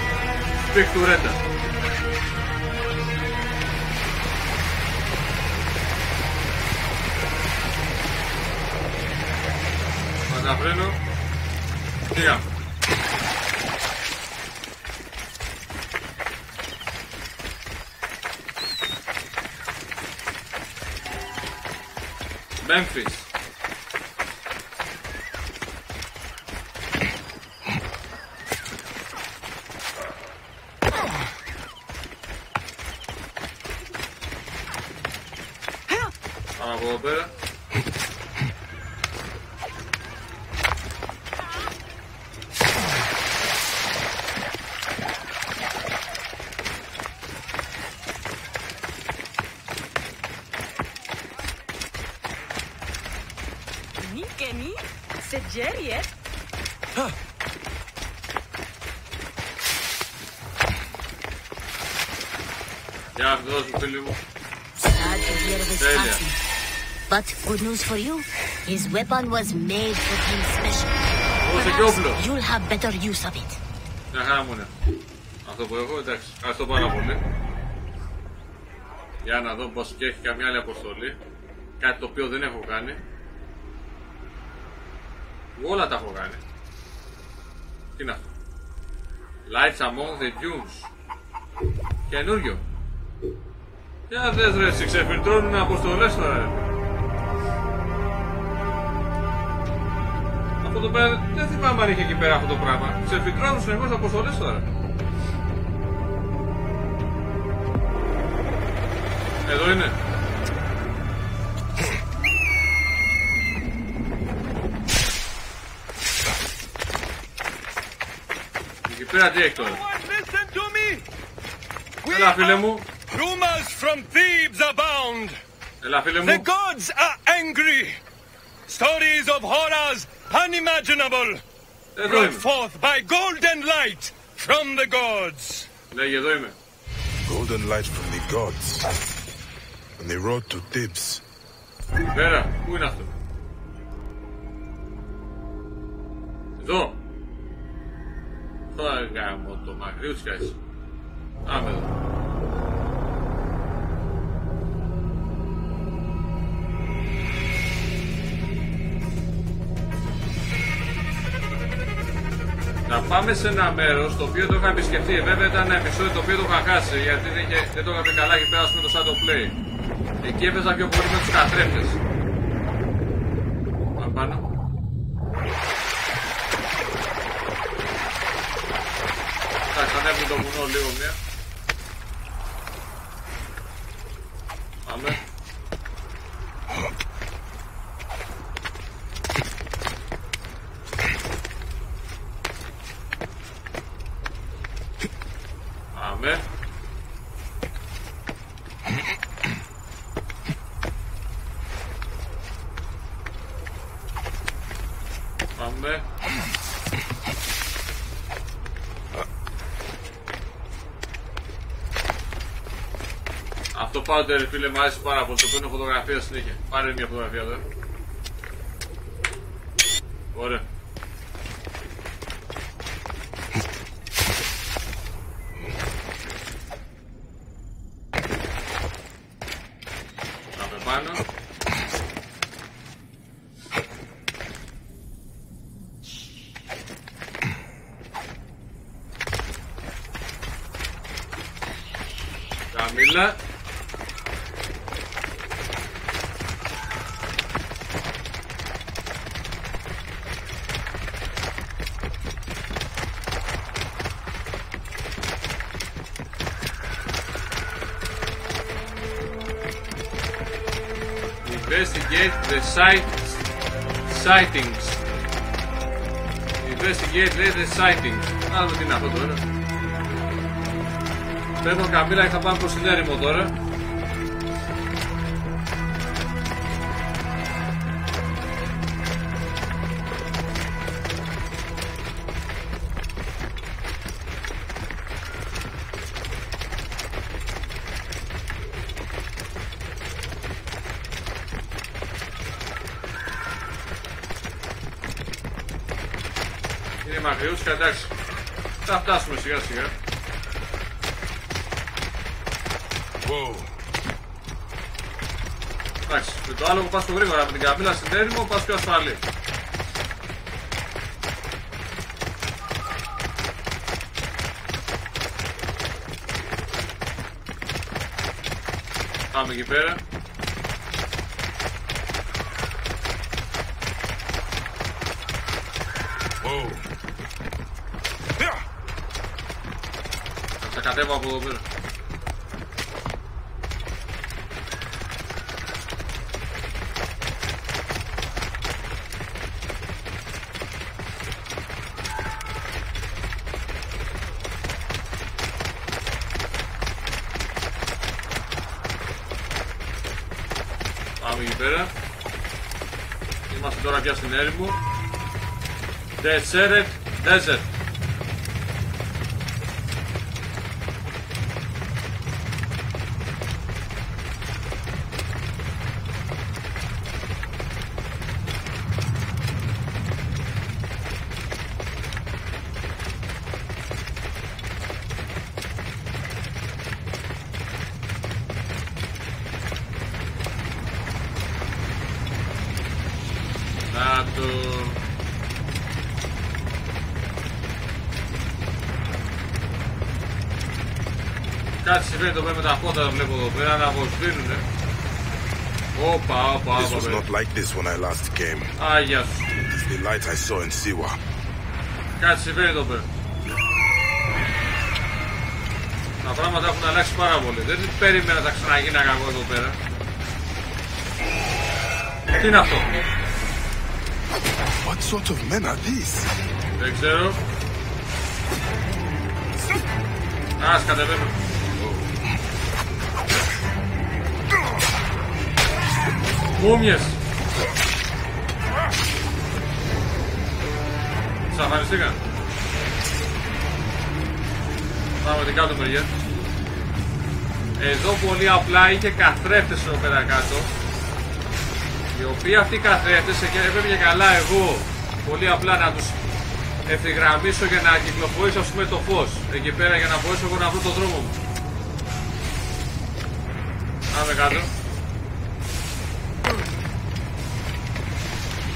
Speak to Ρέντα. Good news for you, his weapon was made for him special. Δώσε και όπλο. You'll have better use of it. Μια χαρά μου είναι. Αυτό που έχω, εντάξει. Ευχαριστώ πάρα πολύ. Για να δω πως και έχει καμιά άλλη αποστολή. Κάτι το οποίο δεν έχω κάνει. Όλα τα έχω κάνει. Τι είναι αυτό. Lights among the dunes. Καινούριο. Για δες ρε, σε ξεφιλτρώνουν αποστολές τώρα ρε. Αυτό το πέρα, δεν θυμάμαι αν είχε εκεί πέρα αυτό το πράγμα. Ξεφιλτρώνουν συνεχώς αποστολές τώρα. Εδώ είναι. Εκεί πέρα τι έχει τώρα. Listen to me! Έλα φίλε μου. Rumors from Thebes abound. Έλα φίλε The μου. gods are angry. Stories of horrors unimaginable. Εδώ Brought είμαι. forth by golden light from the gods. Λέγε εδώ είμαι. Golden light from the gods. And they rode to Thebes. Πέρα. Πού είναι αυτό. Εδώ. Τώρα γάμω το μακριούτσικα έτσι. Άμε εδώ. Πάμε σε ένα μέρος το οποίο το είχα επισκεφτεί. Βέβαια ήταν ένα επεισόδιο το οποίο το είχα χάσει γιατί δεν, είχε, δεν το είχα πει καλά και πέρα με το Shadow Play. Εκεί έπαιζα πιο πολύ με τους καθρέφτε. Πάμε πάνω. Εντάξει, ανέβει το βουνό λίγο μία. Πάμε. Πάμε. Πάμε. Αυτό πάντοτε ρε φίλε μου αρέσει πάρα πολύ. Το παίρνω φωτογραφία συνέχεια. Πάρε μια φωτογραφία εδώ. Ωραία. Πάμε πάνω. Καμίλα. Investigate the site sightings. Investigate λέει the sightings. Να δούμε τι είναι αυτό τώρα. Παίρνω καμπύλα και θα πάμε προς την έρημο τώρα. Είναι μακριούτσικα, εντάξει. Θα φτάσουμε σιγά σιγά. Whoa. Εντάξει, με το άλλο που πας πιο γρήγορα, με την καμπύλα στην έρημο πας πιο ασφαλή. Πάμε εκεί πέρα. Κατέβω από εδώ πέρα. Πάμε εκεί πέρα. Είμαστε τώρα πια στην έρημο. Desert Desert. Να το... Κάτι συμβαίνει εδώ πέρα με τα φώτα, τα βλέπω εδώ πέρα, να αποσβήνουνε. Όπα, όπα, This όπα, was παιδιά. not like this when I last came. Άγια σου. It's the light I saw in Siwa. Κάτι συμβαίνει εδώ πέρα. Τα πράγματα έχουν αλλάξει πάρα πολύ. Δεν περίμενα να τα ξαναγίνει εγώ εδώ πέρα. Τι είναι αυτό; What sort of men are these? Δεν ξέρω. Ας κατεβαίνω. Μούμιες. Ξαφανιστήκαν. Πάμε την κάτω μεριά. Εδώ πολύ απλά είχε καθρέφτες εδώ πέρα κάτω. Οι οποίοι αυτοί οι καθρέφτες και έπρεπε και καλά εγώ πολύ απλά να τους ευθυγραμμίσω για να κυκλοφορήσω ας πούμε το φως εκεί πέρα για να μπορέσω εγώ να βρω τον δρόμο μου. Πάμε κάτω.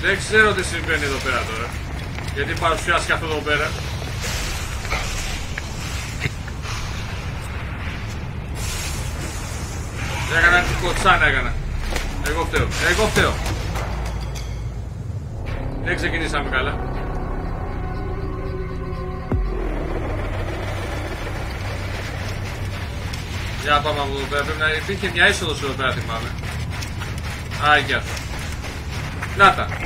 Δεν ξέρω τι συμβαίνει εδώ πέρα τώρα. Γιατί παρουσιάστηκε αυτό εδώ πέρα. Έκανα τι κοτσάνα έκανα. Εγώ φταίω. Εγώ φταίω. Δεν ξεκινήσαμε καλά. Για πάμε από εδώ πέρα. Πρέπει να υπήρχε μια είσοδος εδώ πέρα θυμάμαι. Α, εκεί αυτό. Να τα.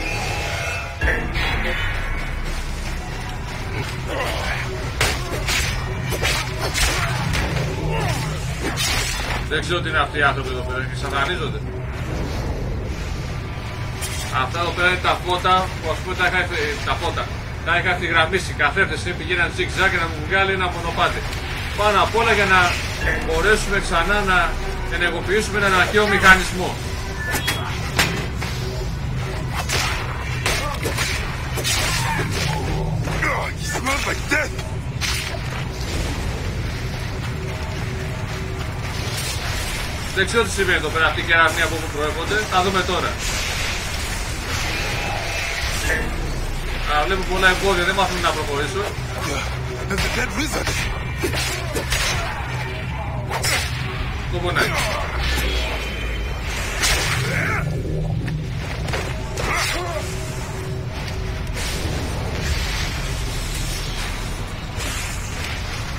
Δεν ξέρω τι είναι αυτοί οι άνθρωποι εδώ πέρα και σατανίζονται. Αυτά εδώ πέρα είναι τα φώτα που ας πούμε τα είχα, ευθυ- τα φώτα. Τα είχα ευθυγραμμίσει. Καθέφτες πηγαίναν zigzag και να μου βγάλει ένα μονοπάτι. Πάνω απ' όλα για να μπορέσουμε ξανά να ενεργοποιήσουμε έναν αρχαίο μηχανισμό. Ugh, he smells like death. Δεν ξέρω τι συμβαίνει εδώ πέρα, αυτή η κεραμία από όπου προέρχονται. Θα δούμε τώρα. Α, βλέπω πολλά εμπόδια, δεν μάθουν να προχωρήσω. There's a dead wizard. Το πονάει.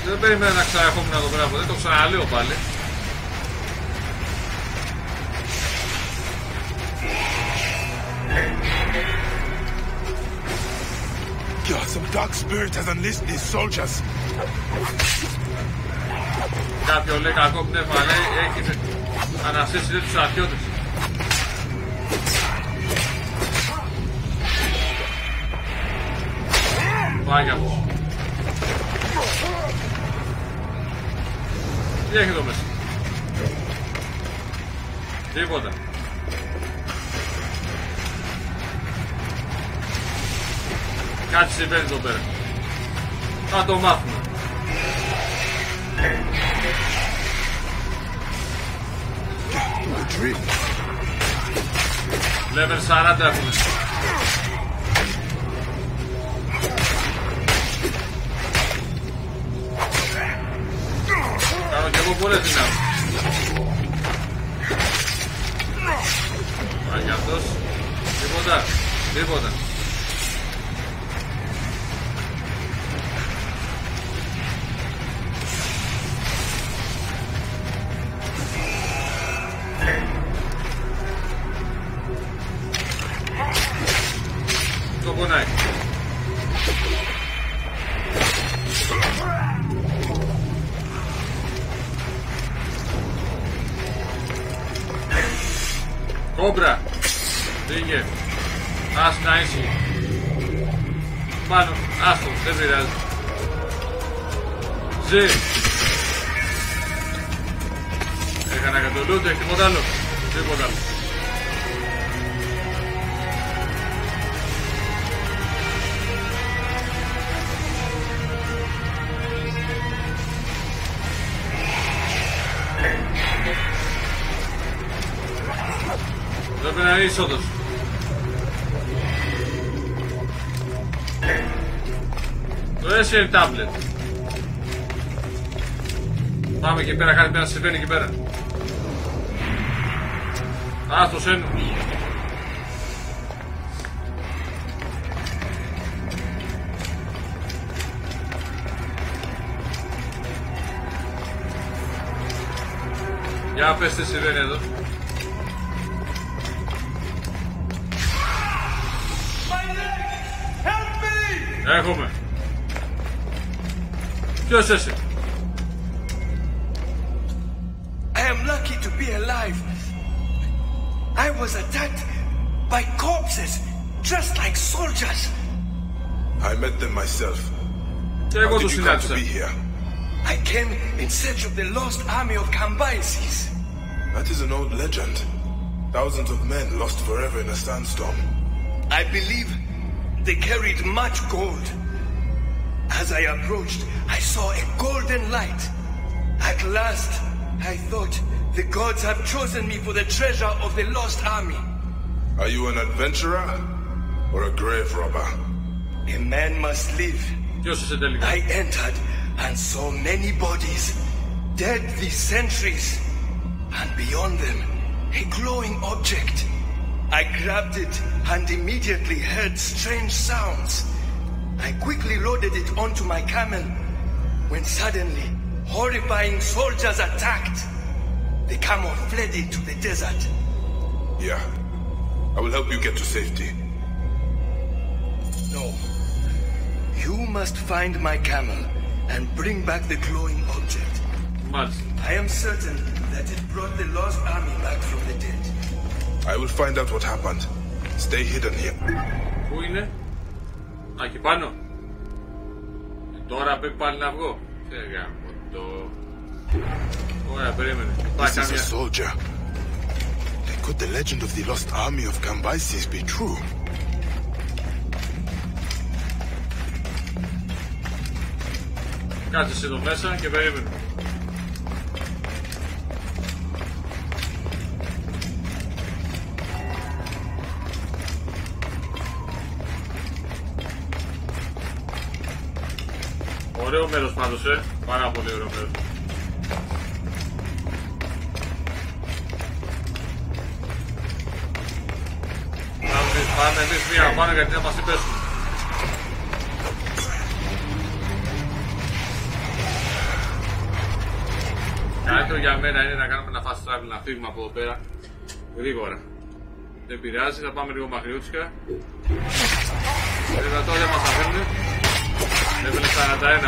Δεν περίμενα να ξαναρχόμουν εδώ πέρα ποτέ, το ξαναλέω πάλι. God, some dark spirit has unleashed these soldiers. Κάποιο λέει κακό πνεύμα, λέει, έχει αναστήσει λέει, τους αρχιώτες. Πάει για αυτός. Τι έχει εδώ μέσα. Τίποτα. Κάτι συμβαίνει εδώ πέρα. Θα το μάθουμε. A dream. Level 40 έχουμε. Κάνω και εγώ πολλές δυνάμεις. Πάει και αυτός. Τίποτα. Τίποτα. going to get better. Thousands of men lost forever in a sandstorm. I believe they carried much gold. As I approached, I saw a golden light. At last, I thought, the gods have chosen me for the treasure of the lost army. Are you an adventurer or a grave robber? A man must live. I entered and saw many bodies, dead these centuries, and beyond them, a glowing object. I grabbed it and immediately heard strange sounds. I quickly loaded it onto my camel when suddenly horrifying soldiers attacked. The camel fled into the desert. Yeah. I will help you get to safety. No. You must find my camel and bring back the glowing object. Must. I am certain that it brought the lost army back from the dead. I will find out what happened. Stay hidden here. Πού είναι. Α, εκεί πάνω. Και τώρα πρέπει πάλι να βγω. Τι γάμο το... Ωραία, περίμενε. Υπάρχει This is a καμιά... soldier. Then could the legend of the lost army of Cambyses be true? Κάτσε εσύ εδώ μέσα και περίμενε. Ωραίο μέρος πάντως, ε. Πάρα πολύ ωραίο μέρος. Πάμε, πάμε εμείς μία πάνω γιατί θα μας την πέσουν. Καλύτερο για μένα είναι να κάνουμε ένα fast travel να φύγουμε από εδώ πέρα γρήγορα. Δεν πειράζει, θα πάμε λίγο μαχριούτσικα. Βέβαια τώρα δεν μας αφήνουν. Level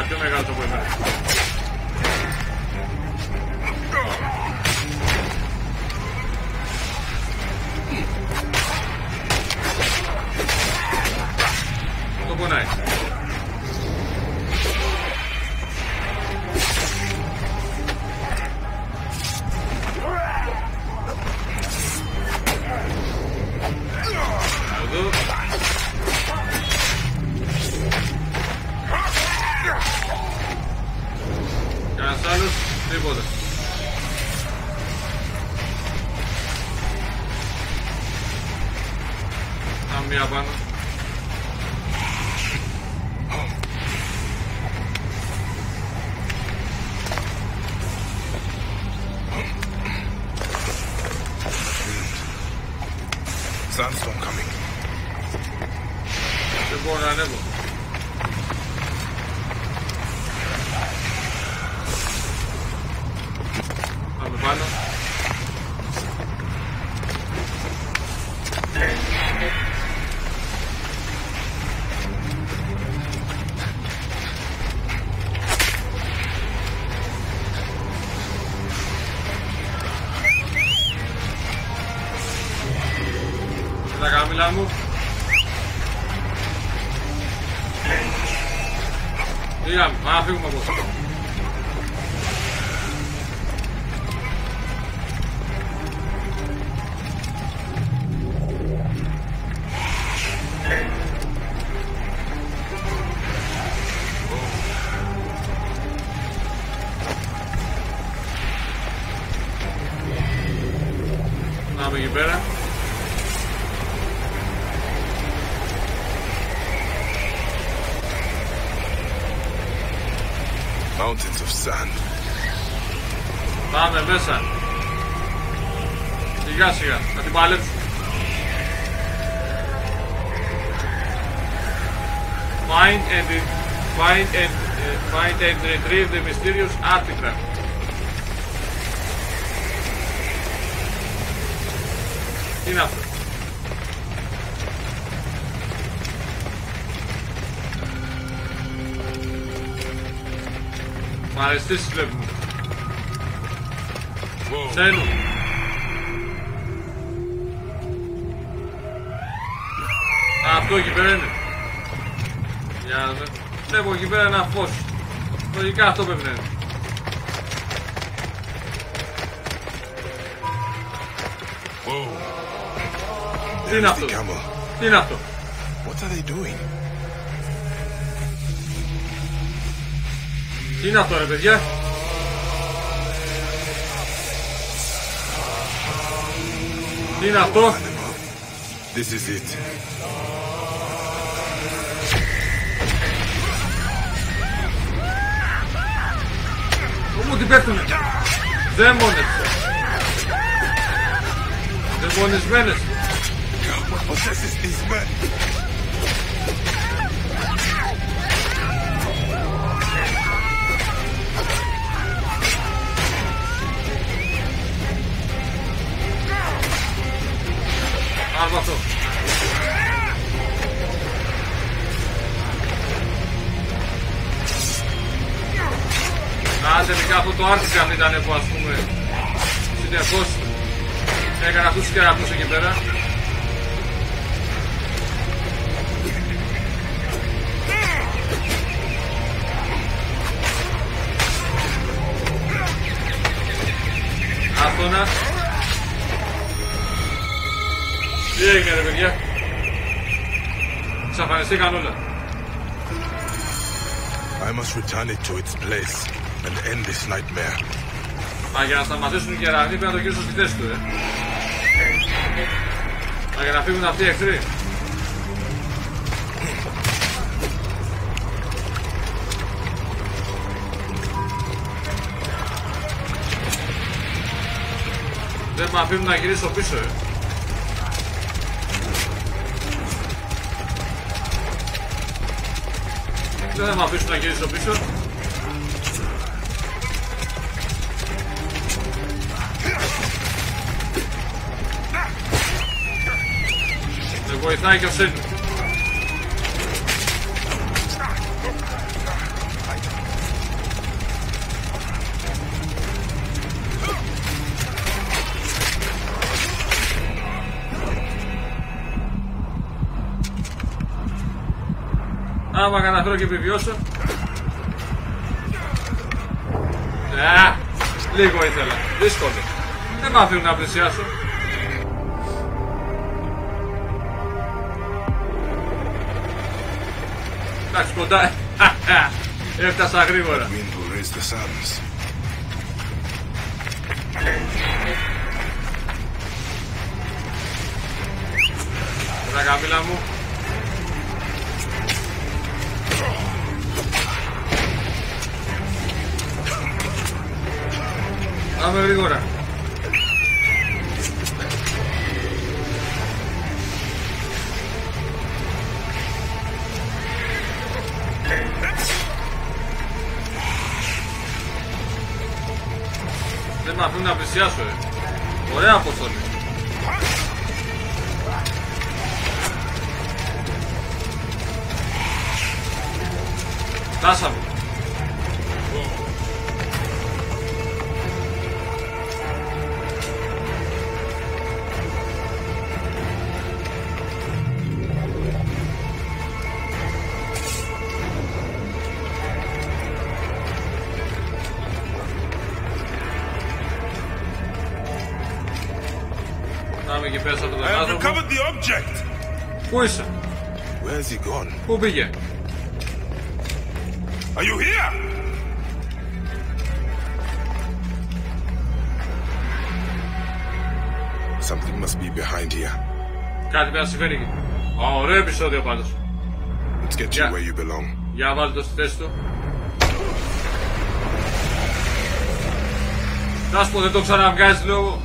41, πιο μεγάλο από εμένα. Το πονάει. Retrieve the mysterious artifact. Τι είναι αυτό. Παρεστήσεις βλέπουμε. Σένου. Α, αυτό εκεί πέρα είναι. Για να δούμε. Βλέπω εκεί πέρα ένα φως. Λογικά αυτό πρέπει να είναι. Τι είναι αυτό; Τι είναι αυτό; What are they doing? Τι είναι αυτό ρε παιδιά; Τι είναι αυτό; This is it. דיבטומט. דמון is menace. Α, τελικά αυτό το άρχισε ήταν που ας πούμε συνεχώς έκανε αυτούς τους κερατούς εκεί πέρα. Αυτό να. Τι έγινε ρε παιδιά; Ξαφανιστήκαν όλα. I must return it to its place and end this nightmare. Μα για να σταματήσουν οι κεραυνοί πρέπει να το γυρίσουν στη θέση του, ε. Μα για να φύγουν αυτοί οι εχθροί. Δεν με αφήνουν να γυρίσω πίσω, ε. Δεν θα με αφήσουν να γυρίσω πίσω. Βοηθάει και ο Σένου. Άμα καταφέρω και επιβιώσω. Α, λίγο ήθελα. Δύσκολο. Δεν μ' αφήνουν να πλησιάσω. Εντάξει, κοντά. Έφτασα γρήγορα. Μην τουρείς τις άλλες. Τα καμπύλα μου. Πάμε γρήγορα. 下水 he gone? πού πήγε. Are you here? Something must be behind here. Κάτι πρέπει να συμβαίνει εκεί. Ω, Ωραίο επεισόδιο πάντως. Let's get you Yeah. where you belong. Για βάλτε το στη θέση του. Να σου πω, δεν το ξαναβγάζει λόγο.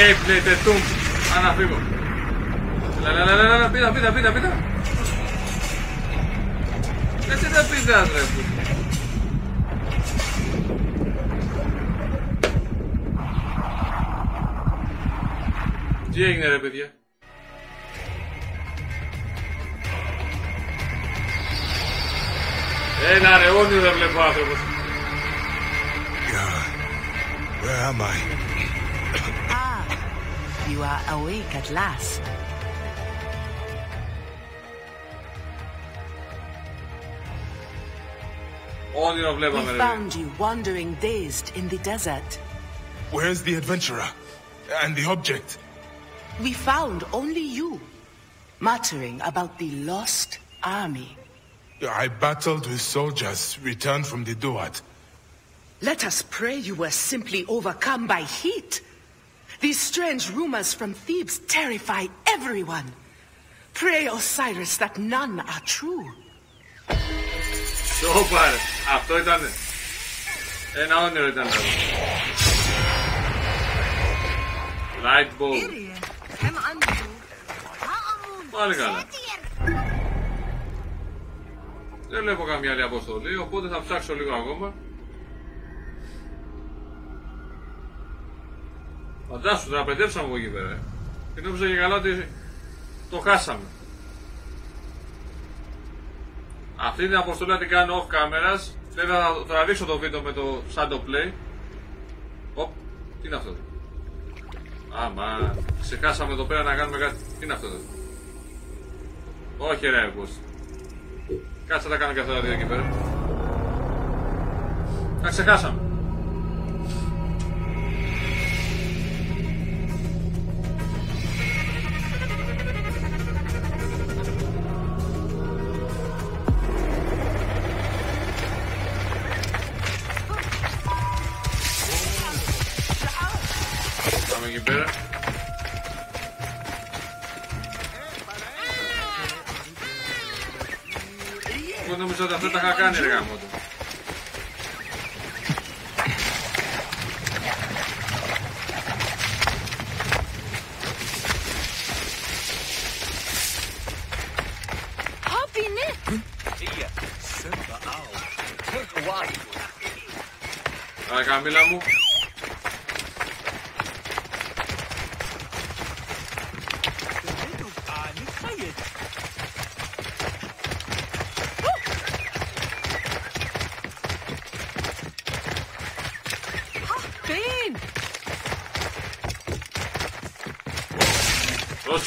gameplay de Tomb Ανά φύγω. Λα λα λα λα πήρα πήρα πήρα πήρα. Δεν τι τα πήρα ρε Τι έγινε ρε παιδιά; Έλα ρε όνειρο δεν βλέπω άνθρωπος. back at last. We found you wandering dazed in the desert. Where's the adventurer? And the object? We found only you, muttering about the lost army. I battled with soldiers returned from the Duat. Let us pray you were simply overcome by heat These strange rumors from Thebes terrify everyone. Pray Osiris that none are true. Σόπα ρε. Αυτό ήτανε. Ένα όνειρο ήταν αυτό. Light bulb. Πάλι καλά. Δεν βλέπω καμία άλλη αποστολή, οπότε θα ψάξω λίγο ακόμα. Φαντάσου, τα πεντέψαμε από εκεί πέρα. ε. Και νόμιζα και καλά ότι το χάσαμε. Αυτή την αποστολή θα την κάνω off cameras. Βέβαια θα τραβήξω το βίντεο με το shadow play. Οπ, τι είναι αυτό. Άμα, ξεχάσαμε εδώ πέρα να κάνουμε κάτι. Τι είναι αυτό εδώ; Όχι ρε, πώς. Κάτσε να τα κάνω και αυτά τα δύο εκεί πέρα. Τα ξεχάσαμε.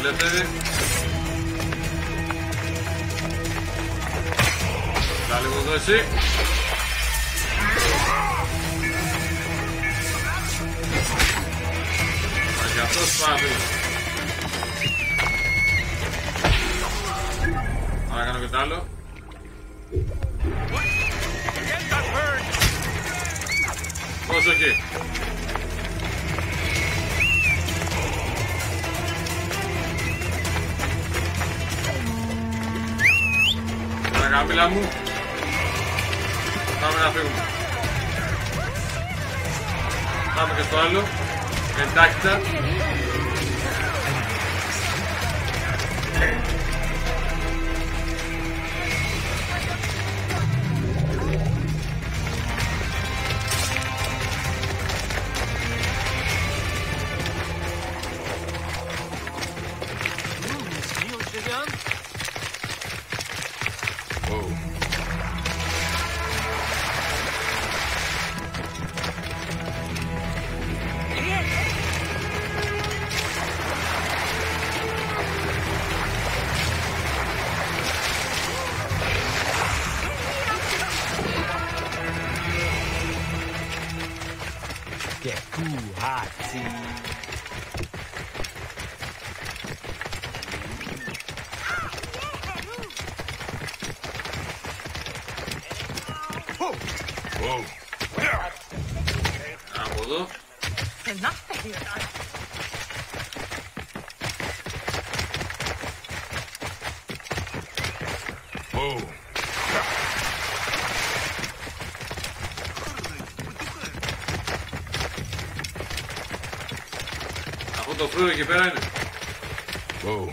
ελεύθερη. Καλή μου δόση. Μα και. Doctor. Whoa.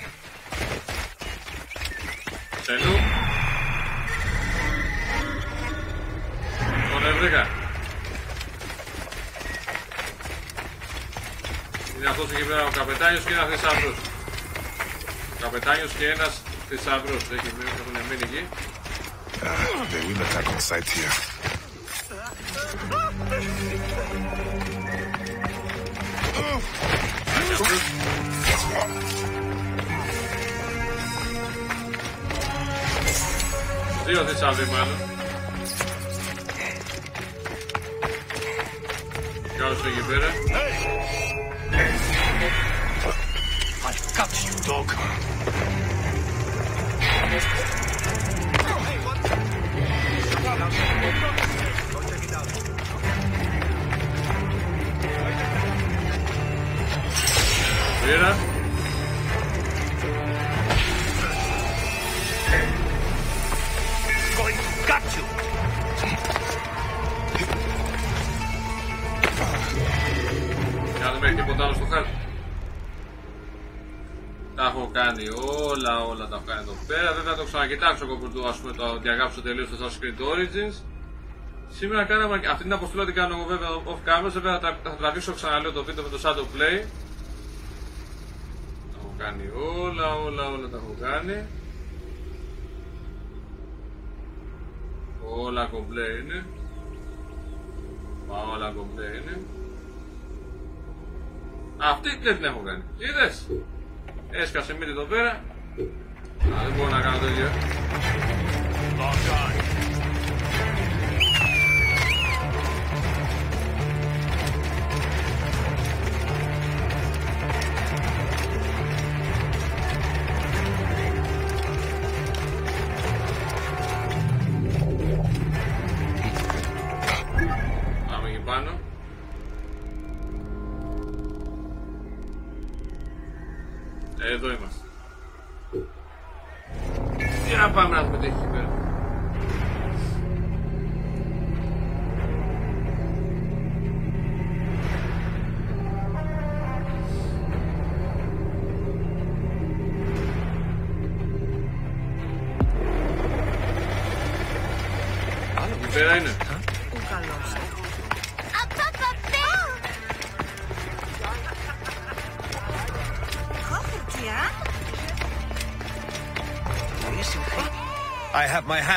Τελού. Τον έβρηκα. Είναι αυτός εκεί πέρα ο καπετάνιος και ένας θησαυρός. Ο καπετάνιος και ένας θησαυρός. Έχει μείνει, έχουν μείνει εκεί. Ah, they will attack on sight here. Dios better. Hey! I've got you, dog. Mira. Άλλο στο χάρτη. Τα έχω κάνει όλα, όλα τα έχω κάνει εδώ πέρα. Βέβαια το ξανακοιτάξω εγώ που το, ας πούμε, το διαγράψω τελείως στο Assassin's Creed Origins. Σήμερα κάναμε αυτή την αποστολή την κάνω εγώ βέβαια off camera. Βέβαια θα, τα- θα τραβήξω ξαναλέω το βίντεο με το Shadow Play. Τα έχω κάνει όλα, όλα, όλα τα έχω κάνει. Όλα κομπλέ είναι. Μα όλα κομπλέ είναι. Αυτή δεν την έχω κάνει. Είδες; Έσκασε μύτη εδώ πέρα. Α, δεν μπορώ να κάνω τέτοιο. Πάμε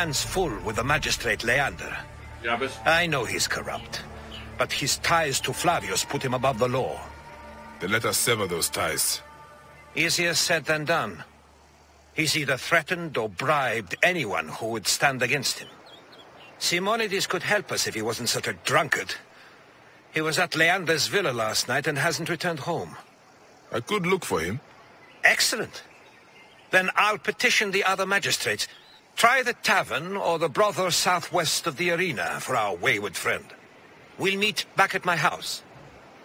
hands full with the magistrate Leander. I know he's corrupt, but his ties to Flavius put him above the law. Then let us sever those ties. Easier said than done. He's either threatened or bribed anyone who would stand against him. Simonides could help us if he wasn't such a drunkard. He was at Leander's villa last night and hasn't returned home. I could look for him. Excellent. Then I'll petition the other magistrates Try the tavern or the brothel southwest of the arena for our wayward friend. We'll meet back at my house.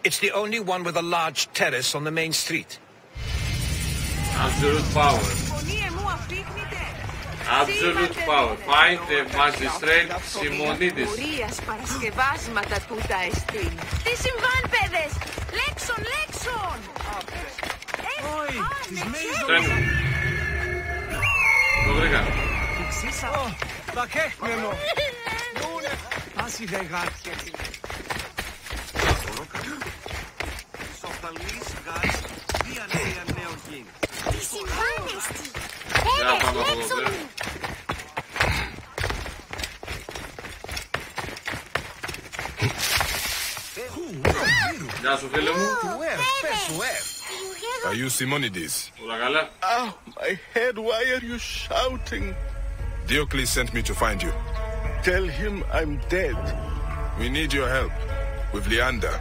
It's the only one with a large terrace on the main street. Absolute power. Absolute power. Find the magistrate Simonidis. Πορείας παρασκευάσματα τούτα εστίν. Τι συμβάν, παιδες! Λέξον, λέξον! Στέλνω. Το βρήκα. Oh, ma che memo? Πάση δεν γάτια. Τι συμβάν εστί! Για Παιδες, πάμε από εδώ λέξον! πέρα. Γεια σου φίλε μου. Are you Simonides? Όλα καλά. Oh, my head, why are you shouting? Diocles sent me to find you. Tell him I'm dead. We need your help. With Leander.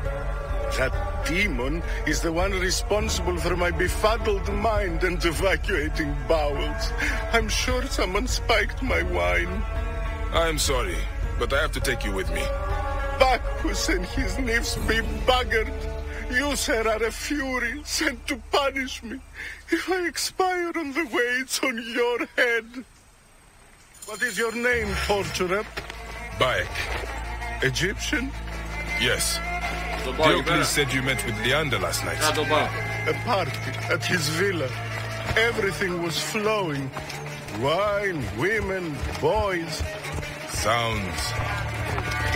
That demon is the one responsible for my befuddled mind and evacuating bowels. I'm sure someone spiked my wine. I'm sorry, but I have to take you with me. Bacchus and his nymphs be buggered. You, sir, are a fury sent to punish me. If I expire on the way, it's on your head. What is your name, torturer? Bayek. Egyptian? Yes. Diocles said you met with Leander last night. A party at his villa. Everything was flowing. Wine, women, boys. Sounds.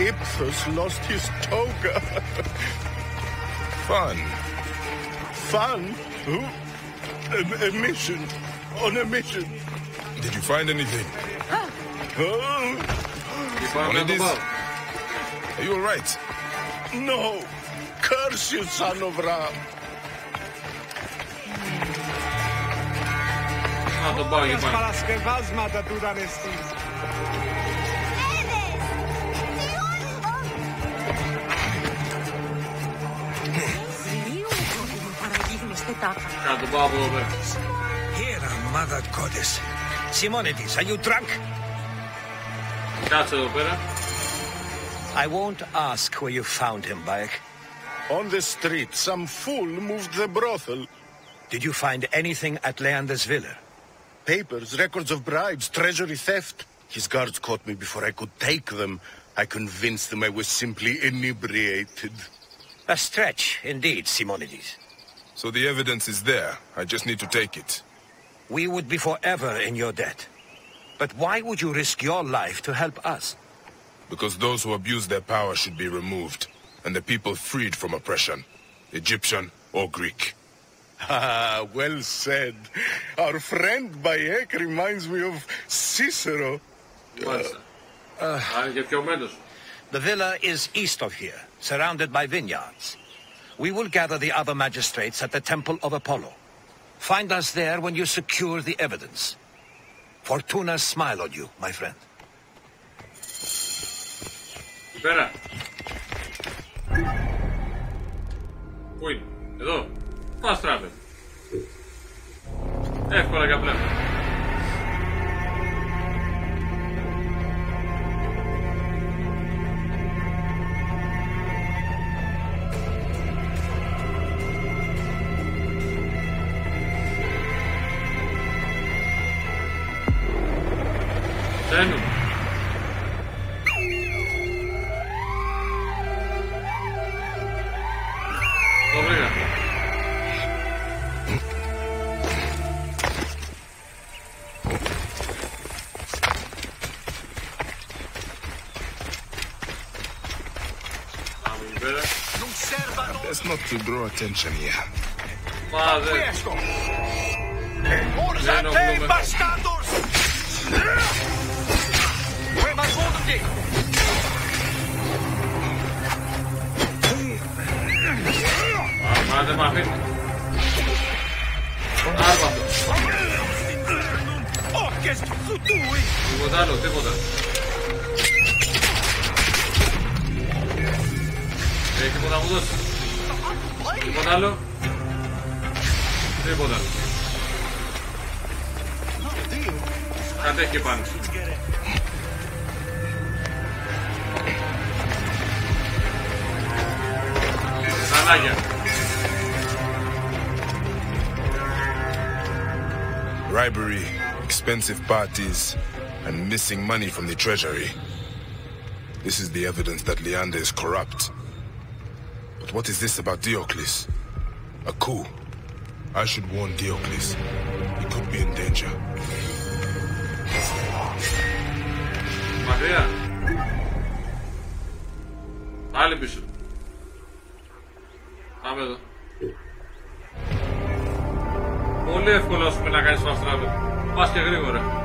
Iphus lost his toga. Fun. Fun? Who? A, a mission. On a mission. Did you find anything? Are you alright? No! Curse you, son of Ram! Λοιπόν. παρασκευάσματα του ήταν εσύ. Κάτω πάω από εδώ πέρα. Ήρα μάδα κότες. Σιμώνε τις, are you drunk? Κάτσε εδώ πέρα. I won't ask where you found him, Bayek. On the street, some fool moved the brothel. Did you find anything at Leander's villa? Papers, records of bribes, treasury theft. His guards caught me before I could take them. I convinced them I was simply inebriated. A stretch, indeed, Simonides. So the evidence is there. I just need to take it. We would be forever in your debt. But why would you risk your life to help us? Because those who abuse their power should be removed, and the people freed from oppression, Egyptian or Greek. Ah, well said. Our friend Bayek reminds me of Cicero. Uh, uh, the villa is east of here, surrounded by vineyards. We will gather the other magistrates at the Temple of Apollo. Find us there when you secure the evidence. Fortuna smile on you, my friend. Εκεί πέρα. Πού είναι. Εδώ. Fast travel. Εύκολα και απλά. your attention here. Madre. Morza dei bastardos! Where my golden ah, Madre mahvet. Armando. Orkest futuhi. Godalo, te godalo. Rebótalo. Rebótalo. Antes que pan. Zanaya. Bribery, expensive parties, and missing money from the treasury. This is the evidence that Leander is corrupt. But what is this about Diocles? A coup. I should warn Diocles. He could be in danger. Μακριά. Άλλη πίσω. Πάμε εδώ. Πολύ εύκολο όσο να κάνεις fast travel. Πας και γρήγορα.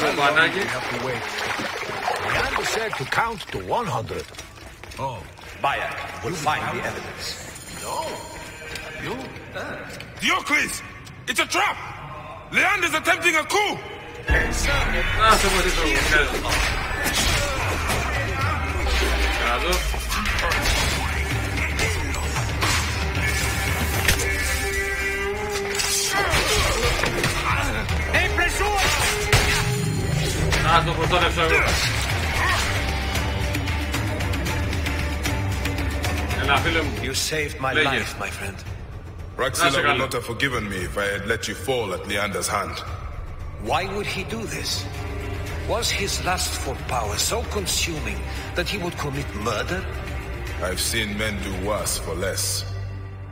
Well, How we have to wait? Leander said to count to 100. Oh. Bayek will find the evidence. No. You? Uh. Diocles! It's a trap! Leander's attempting a coup! Ah, somebody's over here. You saved my life, my friend. Raxila would not have forgiven me if I had let you fall at Leander's hand. Why would he do this? Was his lust for power so consuming that he would commit murder? I've seen men do worse for less.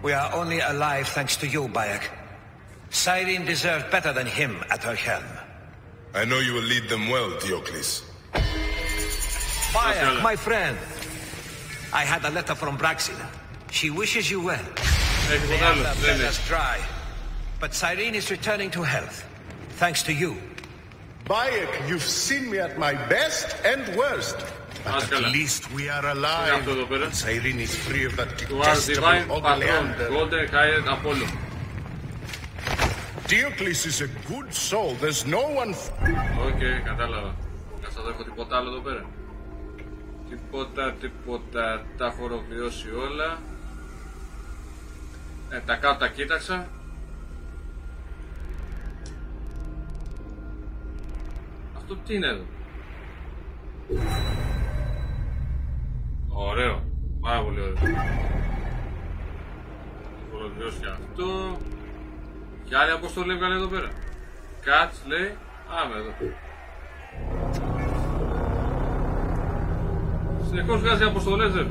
We are only alive thanks to you, Bayek. Cyrene deserved better than him at her helm. I know you will lead them well, Diocles. Fire, my friend. I had a letter from Raxila. She wishes you well. Let us dry. But Cyrene is returning to health, thanks to you. Bayek, you've seen me at my best and worst. But at least we are alive. And Cyrene is free of that detestable Ogleander. Diocles is a good soul. There's no one... Οκ, κατάλαβα. Κάτσε εδώ έχω τίποτα άλλο εδώ πέρα. Τίποτα, τίποτα. Τα έχω ολοκληρώσει όλα. Ε, τα κάτω τα κοίταξα. Αυτό τι είναι εδώ; Ωραίο. Πάρα πολύ ωραίο. Έχω ολοκληρώσει και αυτό. Και άλλη αποστολή έβγαλε εδώ πέρα. Κάτς λέει. Άμε εδώ. Συνεχώς βγάζει αποστολές ρε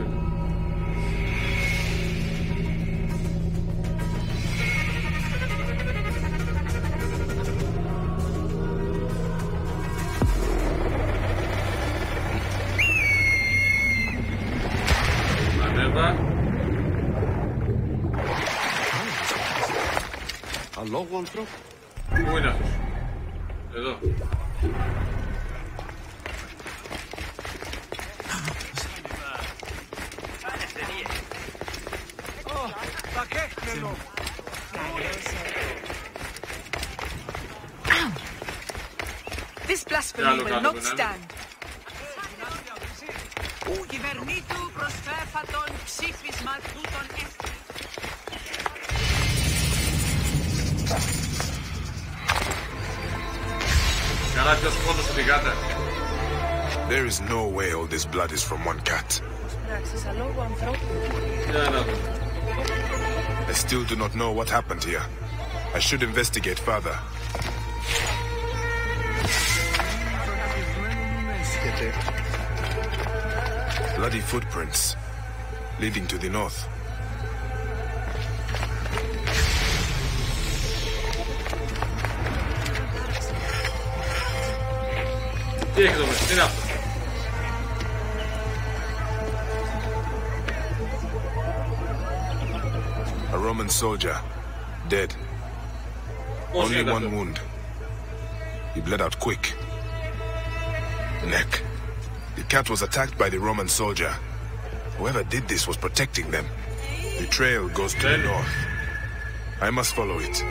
Αλόγου ανθρώπου. Πού είναι αυτός. Εδώ. This Τι blasphemy άλλο will κάτω not που να είναι. stand. do not know what happened here. I should investigate further. Bloody footprints leading to the north. Direkt over. Inderdaad. Soldier, dead. Only one wound. He bled out quick. Neck. The cat was attacked by the Roman soldier. Whoever did this was protecting them. The trail goes to the north. I must follow it.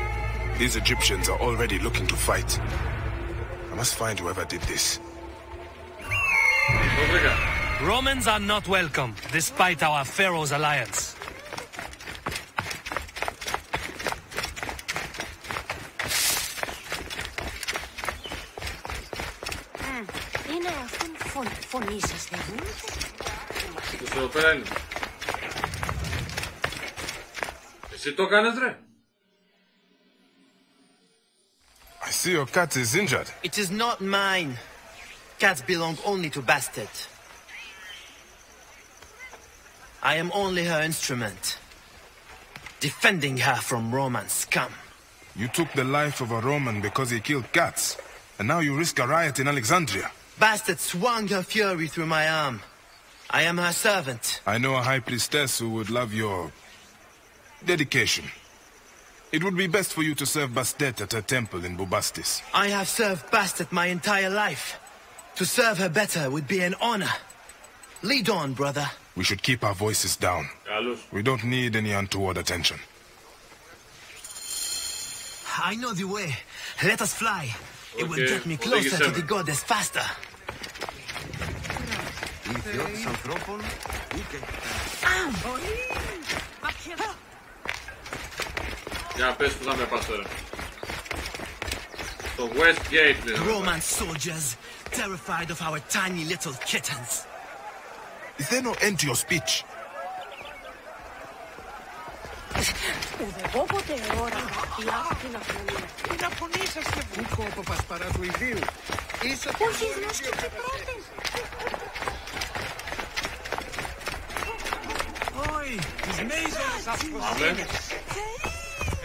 These Egyptians are already looking to fight. I must find whoever did this. Romans are not welcome, despite our Pharaoh's alliance. φων, φωνή σας δεν Τους εδώ πέρα είναι. Εσύ το κάνεις ρε. I see your cat is injured. It is not mine. Cats belong only to Bastet. I am only her instrument. Defending her from Roman scum. You took the life of a Roman because he killed cats. And now you risk a riot in Alexandria. Bastet swung her fury through my arm. I am her servant. I know a high priestess who would love your... dedication. It would be best for you to serve Bastet at her temple in Bubastis. I have served Bastet my entire life. To serve her better would be an honor. Lead on, brother. We should keep our voices down. We don't need any untoward attention. I know the way. Let us fly. It will Okay, get me οδήγησέ closer to με. the goddess faster. Για πες που θα με πας τώρα. Το West Gate λες. Roman soldiers, terrified of our tiny little kittens. Is there no end to your speech? Ουδεγό ποτέ ώρα για αυτή να φωνή. Να φωνήσαστε βούκο από Πασπαρατουιδίου. Είσαι Όχι, να σκεφτεί πρώτες. Όχι, τις μέιζονες σας Αμέ.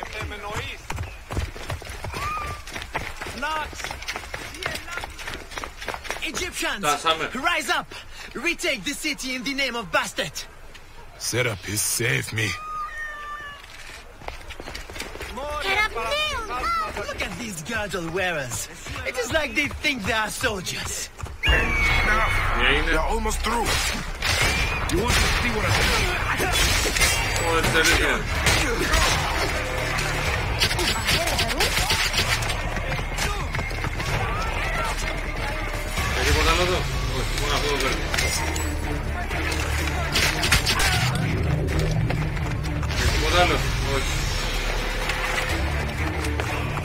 Επεμενοείς. Λάξ. Egyptians, Dasame. rise up! Retake the city in the name of Bastet! Serapis, save me. Look at these girdle wearers. It is like they think they are soldiers. Enough. They're almost through. You want to see what I do? Oh, let's it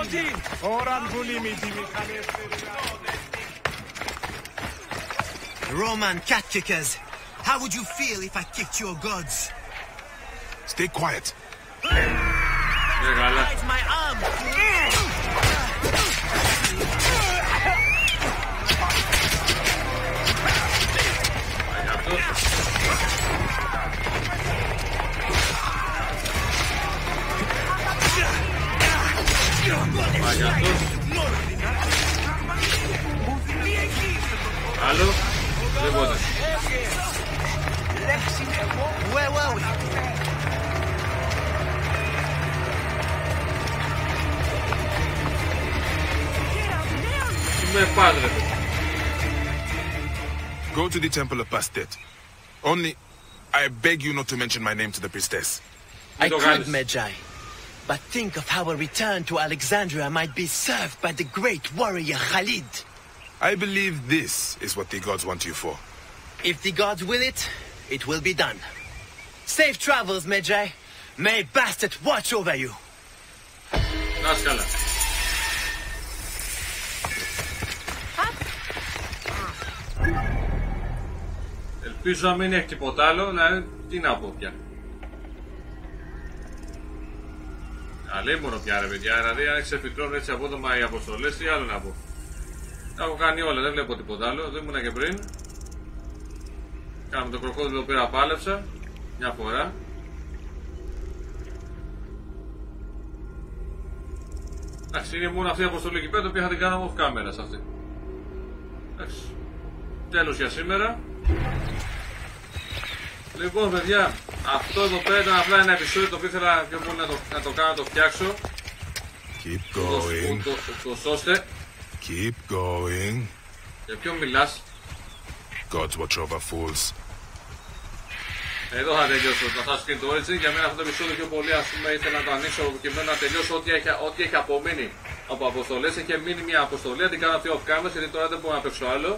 Ιδιώτη. Ωραν βουλήμι τη μηχανές. Roman cat kickers, how would you feel if I kicked your gods? Stay quiet. Ναι, καλά. Bite my arm! gatos. Halo, de. Where were we? Me padre. Go to the temple of Bastet. Only, I beg you not to mention my name to the priestess. I can't, Magi. But think of how a return to Alexandria might be served by the great warrior Khalid. I believe this is what the gods want you for. If the gods will it, it will be done. Safe travels, Medjay. May Bastet watch over you. Nastala. Ελπίζω να μην έχει τίποτα άλλο, να τι να πω πια. Αλίμονο πια ρε παιδιά, δηλαδή αν ξεφυτρώνουν έτσι απότομα οι αποστολές, τι άλλο να πω. Τα έχω κάνει όλα, δεν βλέπω τίποτα άλλο, δεν ήμουν και πριν. Κάναμε το κροκόδιλο εδώ πέρα, πάλεψα, μια φορά. Εντάξει, είναι μόνο αυτή η αποστολή εκεί πέρα, το οποία θα την κάναμε off camera αυτή. Εντάξει. Τέλος για σήμερα. Λοιπόν, παιδιά, αυτό εδώ πέρα ήταν απλά ένα επεισόδιο το οποίο ήθελα πιο πολύ να το, να το κάνω να το φτιάξω. Keep going. Το, το, το, ώστε. Keep going. Για ποιον μιλάς; Gods watch over fools. Εδώ θα τελειώσω το Assassin's Creed Origin. Για μένα αυτό το επεισόδιο πιο πολύ ας πούμε ήθελα να το ανοίξω προκειμένου να τελειώσω ό,τι έχει, ό,τι έχει απομείνει από αποστολές. Έχει μείνει μια αποστολή, την κάνω αυτή off camera γιατί τώρα δεν μπορώ να παίξω άλλο.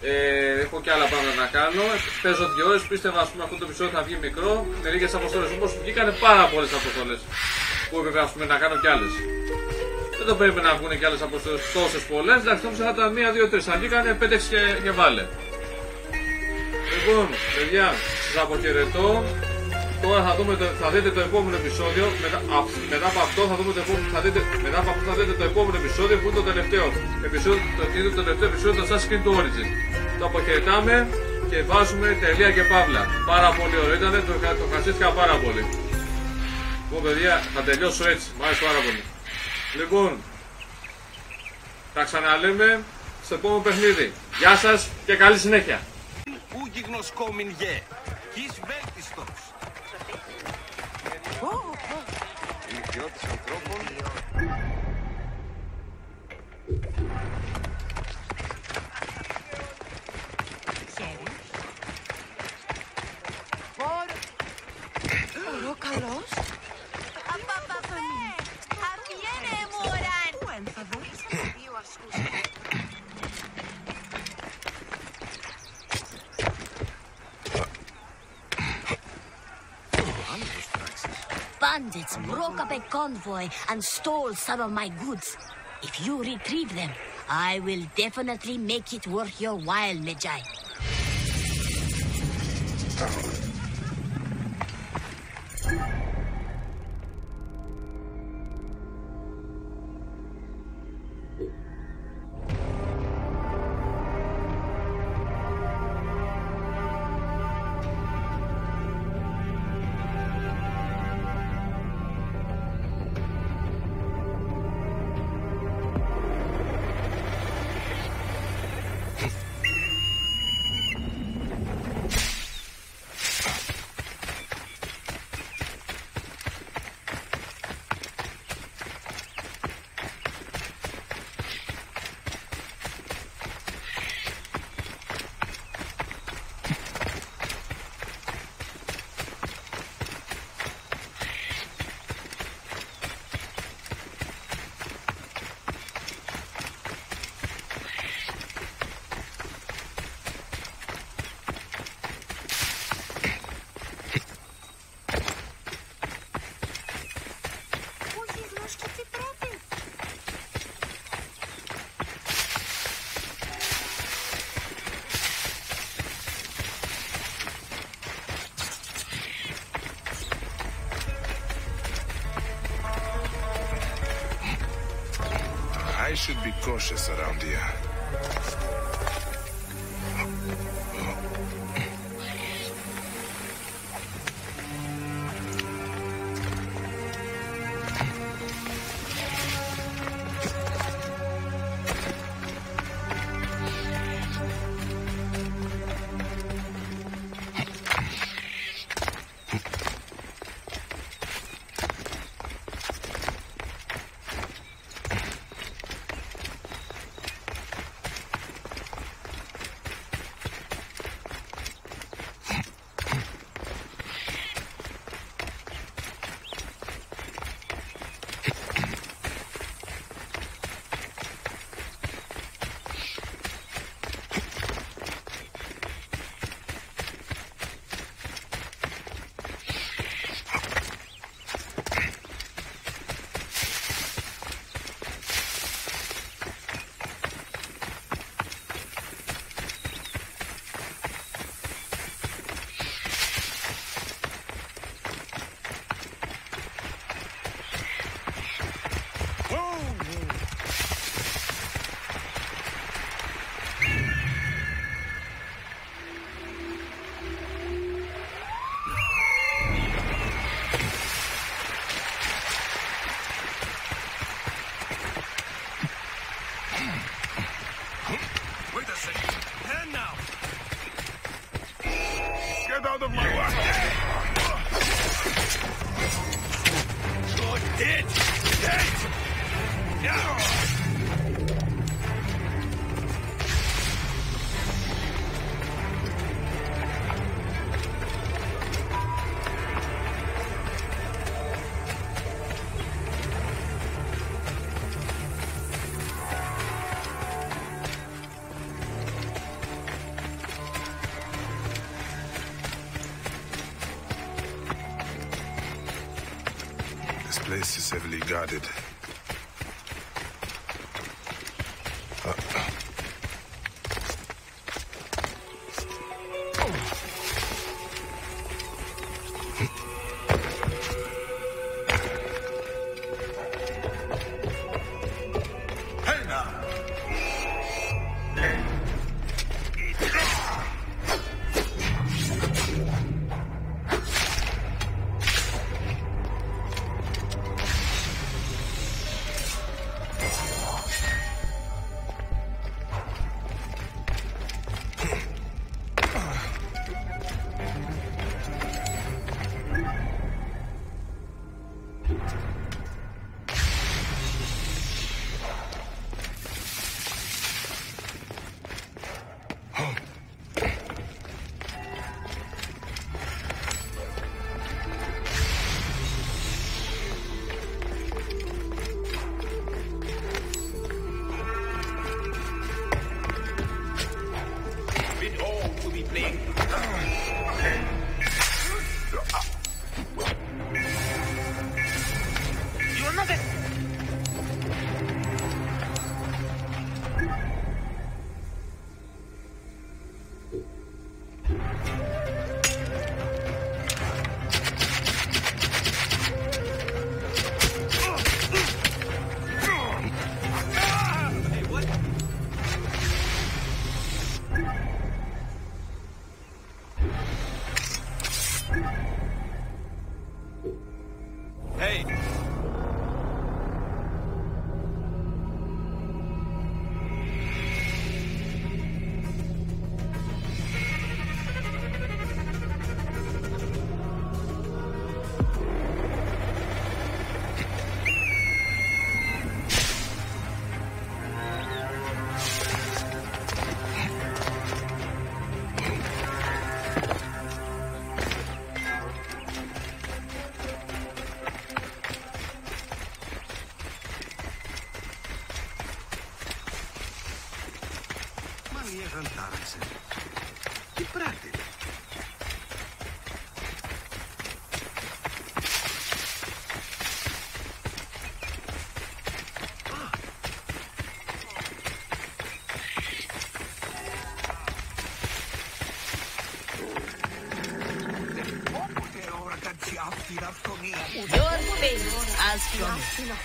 Ε, έχω και άλλα πράγματα να κάνω. Παίζω δύο ώρες. Πίστευα ας πούμε, αυτό το επεισόδιο θα βγει μικρό με λίγες αποστολές. Όμω βγήκανε πάρα πολλές αποστολές. Που έπρεπε ας πούμε, να κάνω κι άλλες. Δεν το περίμενα να βγουν κι άλλες αποστολές τόσες πολλές. Εντάξει, νόμιζα θα ήταν μία, δύο, τρεις. Αν βγήκανε πέντε και, και βάλε. Λοιπόν, παιδιά, σας αποχαιρετώ. Τώρα θα, δούμε, το- θα δείτε το επόμενο επεισόδιο. Μετά, α, μετά από αυτό θα δούμε το επόμενο, θα δείτε, μετά από αυτό θα δείτε το επόμενο επεισόδιο που είναι το τελευταίο. Επεισόδιο, το, είναι το τελευταίο επεισόδιο του Assassin's Creed του Origin. Το αποχαιρετάμε και βάζουμε τελεία και παύλα. Πάρα πολύ ωραίο ήταν, το, το χασίστηκα πάρα πολύ. Λοιπόν, παιδιά, θα τελειώσω έτσι. Μ' άρεσε πάρα πολύ. Λοιπόν, τα ξαναλέμε στο επόμενο παιχνίδι. Γεια σας και καλή συνέχεια. Ούγι γνωσκόμην γε. Κεις βέλτιστος. Broke up a convoy and stole some of my goods. If you retrieve them, I will definitely make it worth your while, Medjay. Paşasaray. Tell.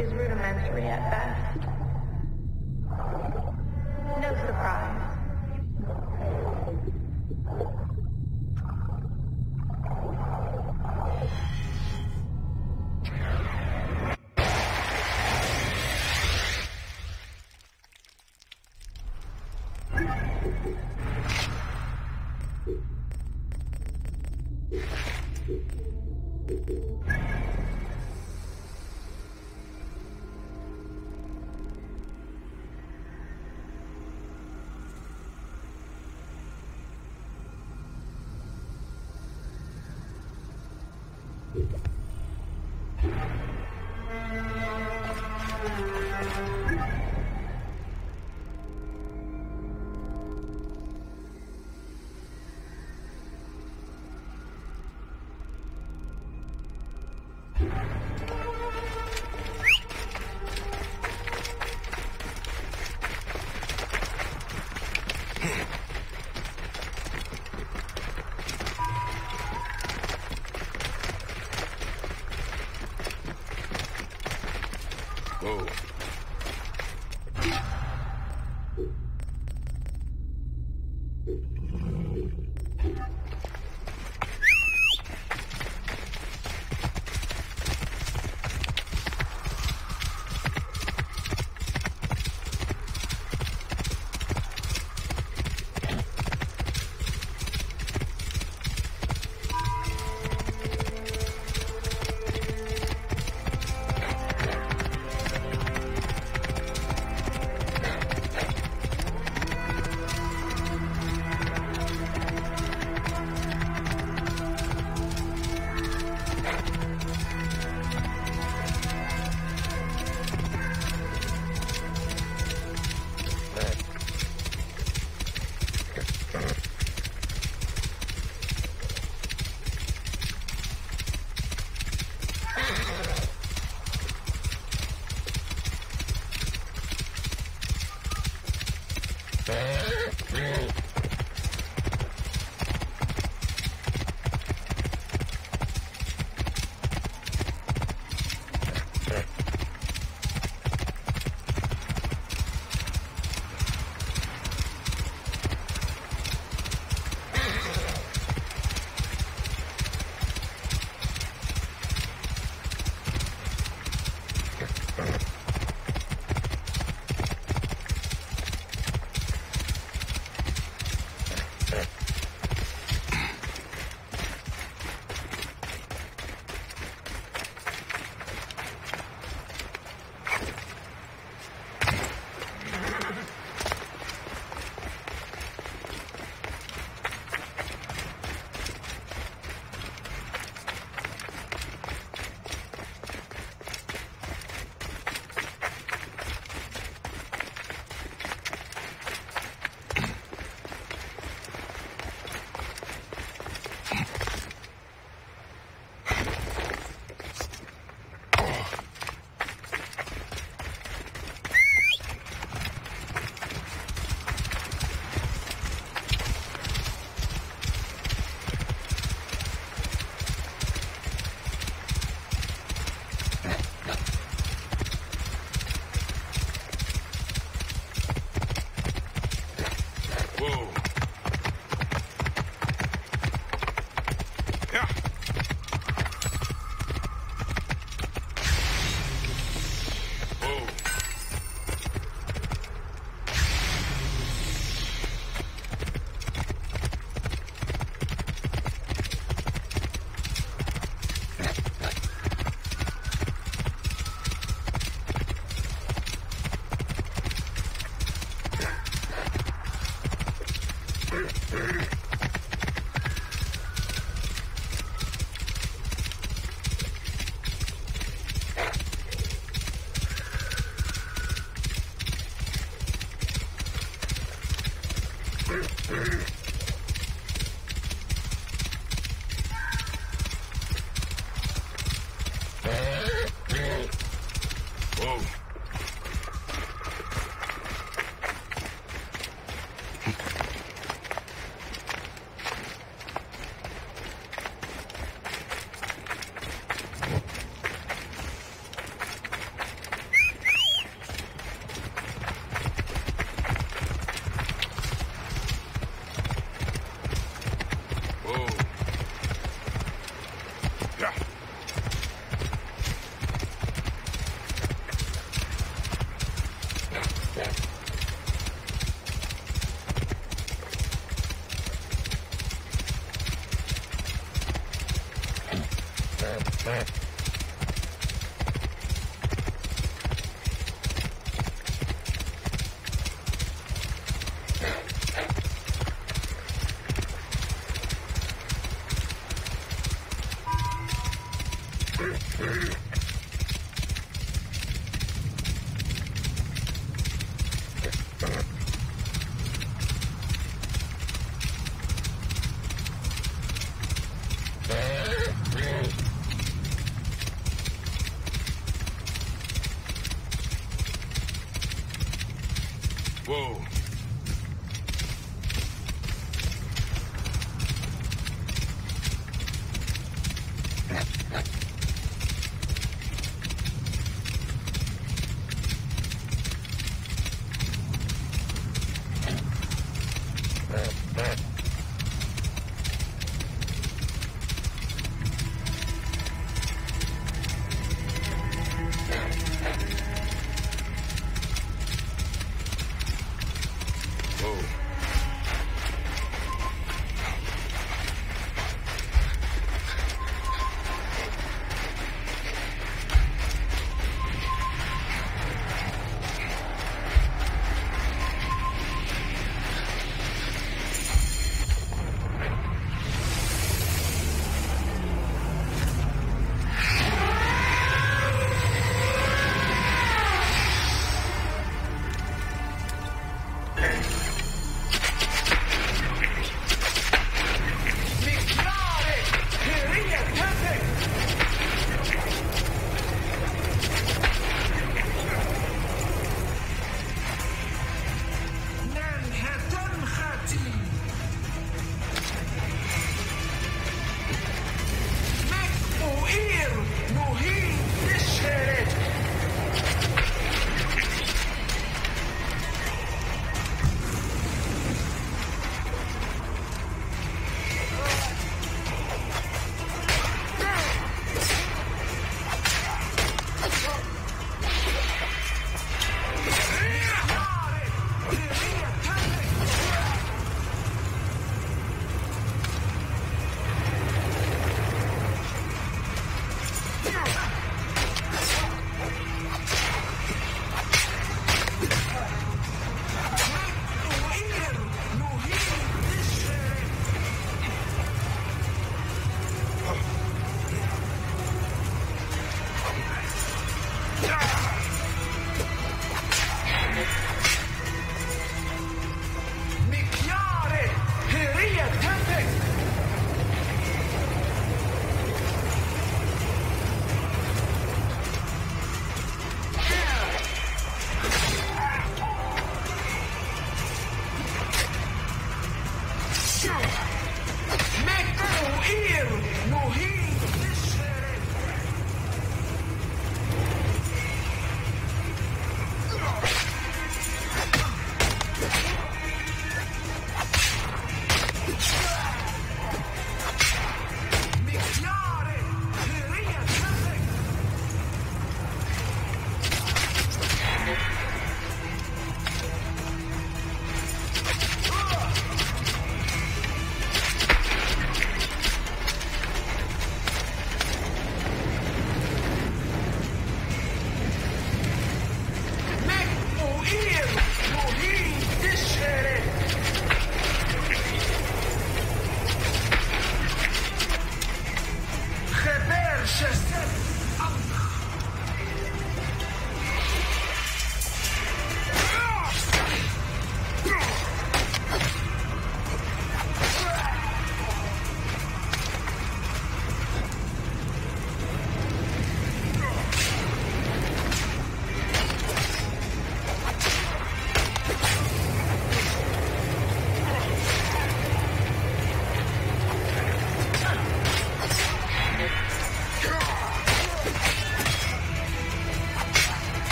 Is rudimentary at best. No surprise.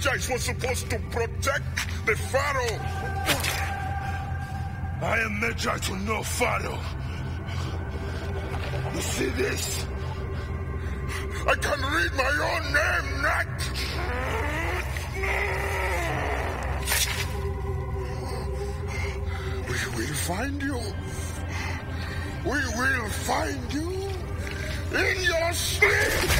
Medjay was supposed to protect the Pharaoh. I am Medjay to no Pharaoh. You see this? I can read my own name, Nat. We will find you. We will find you in your. Sleep.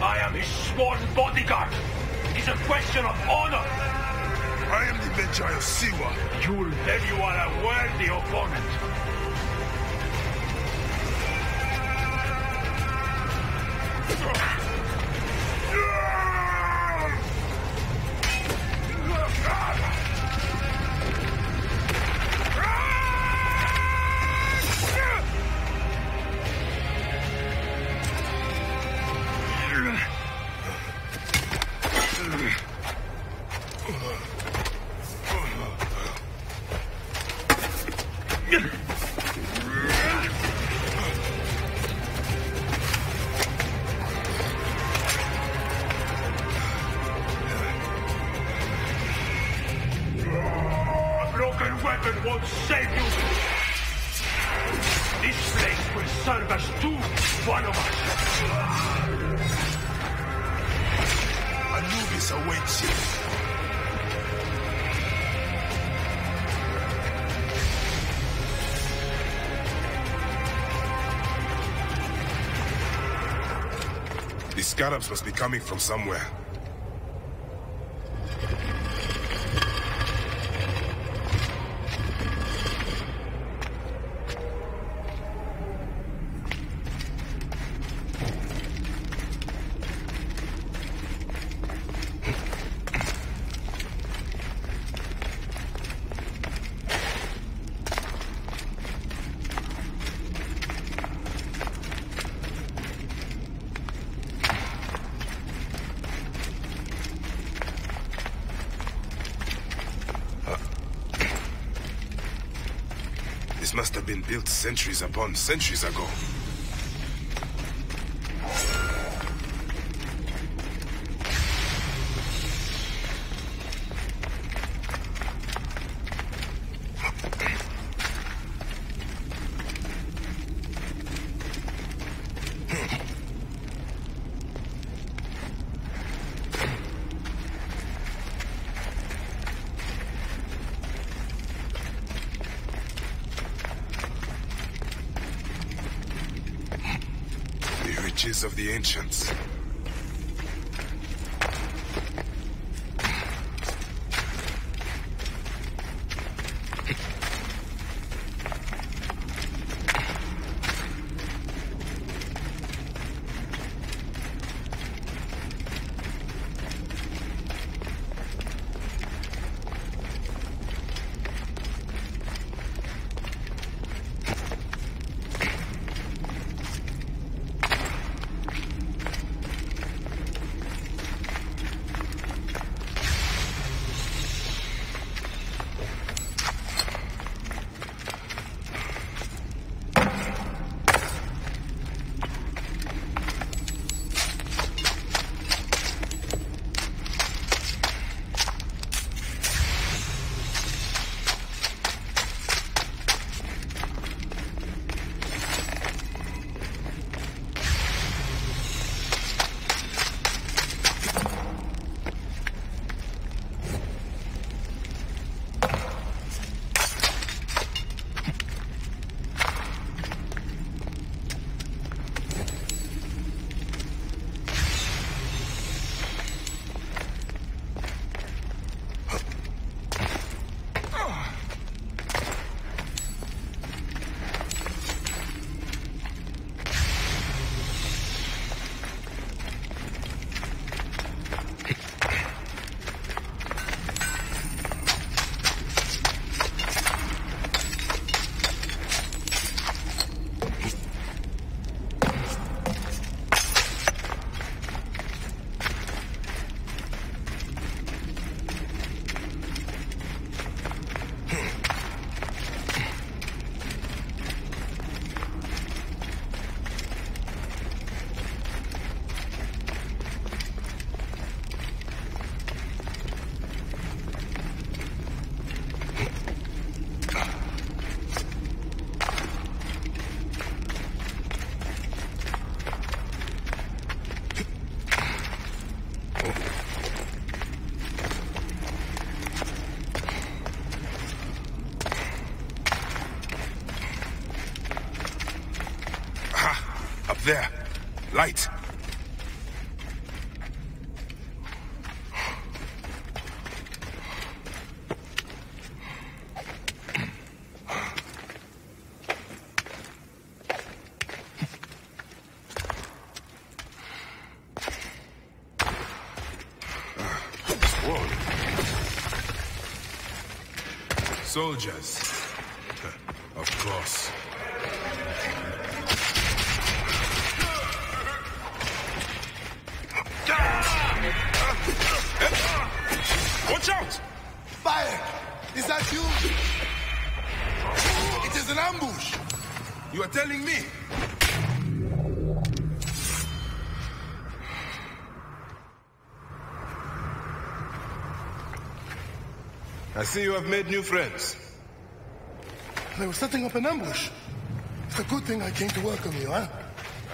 I am his sworn bodyguard. It is a question of honor. I am the Medjay of Siwa. Yul, then you are a worthy opponent. The scarabs must be coming from somewhere. This must have been built centuries upon centuries ago. The riches of the ancients. There. Light. Soldiers. See you have made new friends. They were setting up an ambush. It's a good thing I came to welcome you, huh?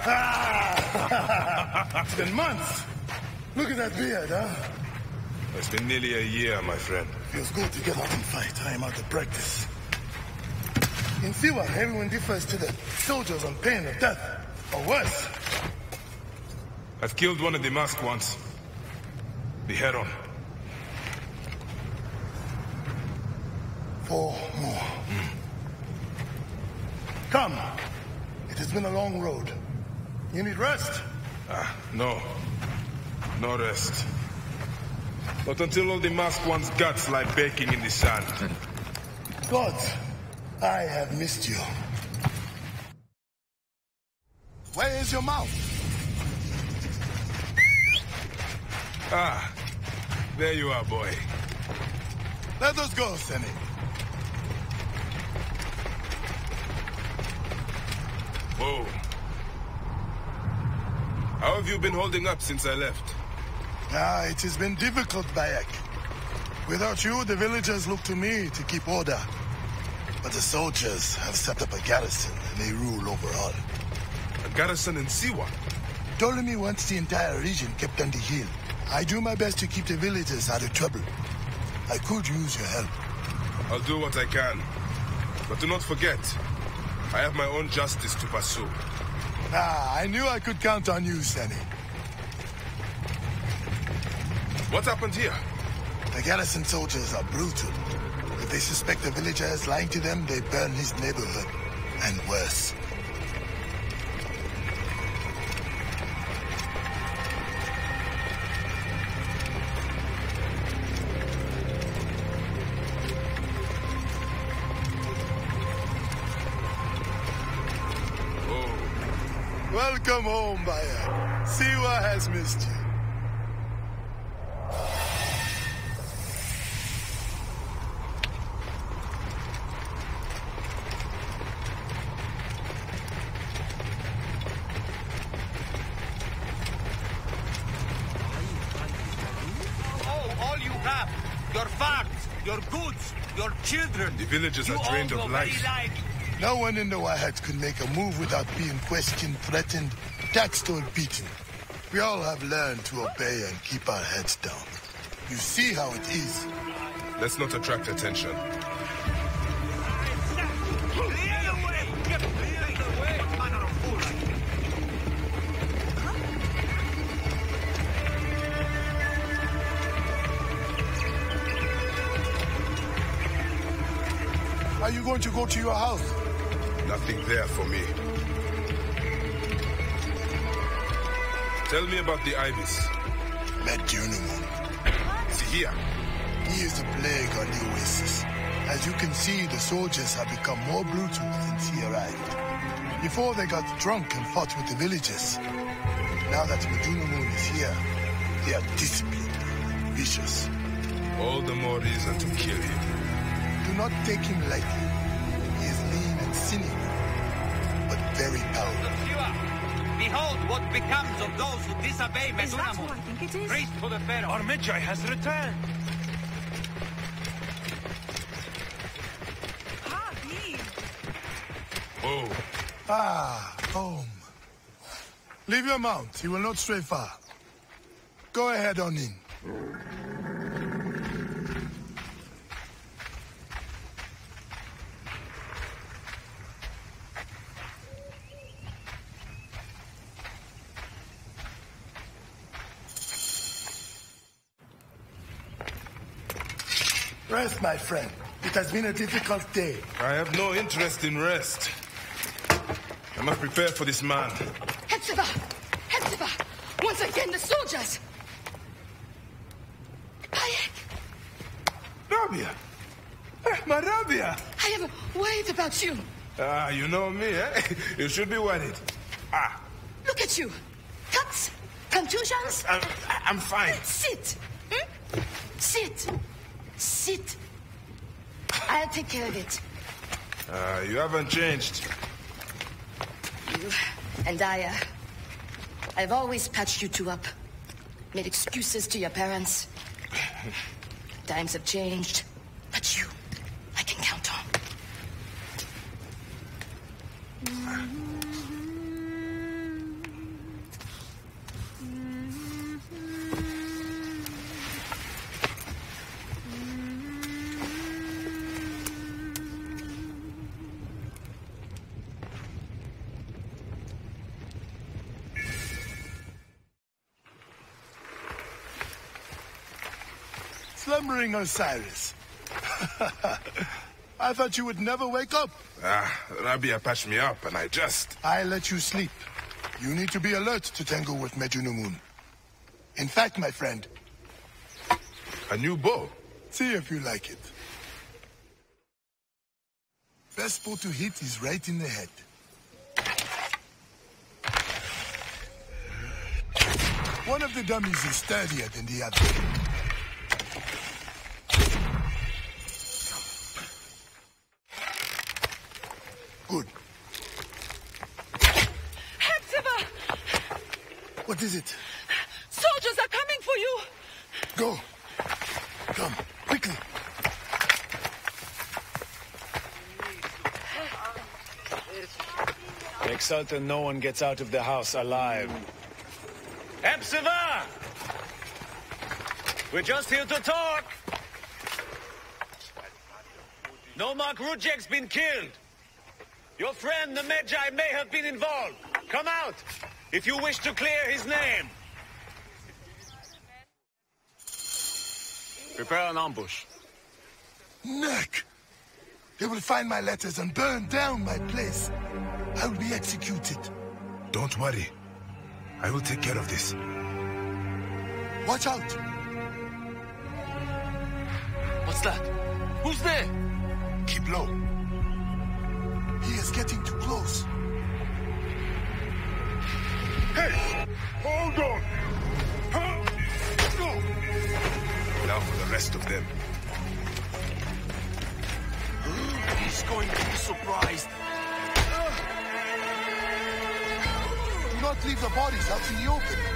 Ah! it's been months. Look at that beard, huh? It's been nearly a year, my friend. Feels good to get out and fight. I am out of practice. In Siwa, everyone defers to the soldiers on pain of death. Or worse. I've killed one of the masked ones. The Heron. Four more. Come. It has been a long road. You need rest? Ah, no. No rest. Not until all the masked one's guts lie baking in the sand. Gods, I have missed you. Where is your mouth? Ah, there you are, boy. Let us go, Senu. How have you been holding up since I left? Ah, it has been difficult, Bayek. Without you, the villagers look to me to keep order. But the soldiers have set up a garrison, and they rule over all. A garrison in Siwa? Ptolemy wants the entire region kept on the hill. I do my best to keep the villagers out of trouble. I could use your help. I'll do what I can. But do not forget, I have my own justice to pursue. Ah, I knew I could count on you, Senny. What happened here? The garrison soldiers are brutal. If they suspect a villager is lying to them, they burn his neighborhood. And worse. Your farms, your goods, your children. The villagers You are drained of life. like- No one in the Wahats could make a move without being questioned, threatened, taxed, or beaten. We all have learned to obey and keep our heads down. You see how it is. Let's not attract attention. Are you going to go to your house? Nothing there for me. Tell me about the Ibis. Medunamun. Is here? He is a plague on the oasis. As you can see, the soldiers have become more brutal since he arrived. Before they got drunk and fought with the villagers. Now that Medunamun is here, they are disciplined, vicious. All the more reason to kill him. Do not take him lightly. What becomes of those who disobey Is that I think it is? Priest to the Pharaoh. Our Medjay has returned. Oh, Ah, home. Leave your mount. He will not stray far. Go ahead on in. Rest, my friend. It has been a difficult day. I have no interest in rest. I must prepare for this man. Hepzibah! Hepzibah! Once again, the soldiers! Bayek! Rabia! Eh, my Rabia! I am worried about you. Ah, you know me, eh? You should be worried. Ah, Look at you. Cuts, contusions. I'm, I'm fine. Sit. Hmm? Sit. Sit. I'll take care of it. Ah, you haven't changed. You and I, uh, I've always patched you two up. Made excuses to your parents. Times have changed. Osiris. I thought you would never wake up. Ah, Rabia patched me up and I just... I let you sleep. You need to be alert to tangle with Medunamun. In fact, my friend, A new bow? see if you like it. Best spot to hit is right in the head. One of the dummies is sturdier than the other. Good. Hepzibah! What is it? Soldiers are coming for you! Go. Come, quickly. Make certain no one gets out of the house alive. Hepzibah! We're just here to talk. Nomak Rujek's been killed. Your friend, the Magi, may have been involved. Come out, if you wish to clear his name. Prepare an ambush. Neck! They will find my letters and burn down my place. I will be executed. Don't worry. I will take care of this. Watch out! What's that? Who's there? Keep low. He is getting too close. Hey! Hold on! Now for the rest of them. He's going to be surprised. Not leave the bodies out in the open.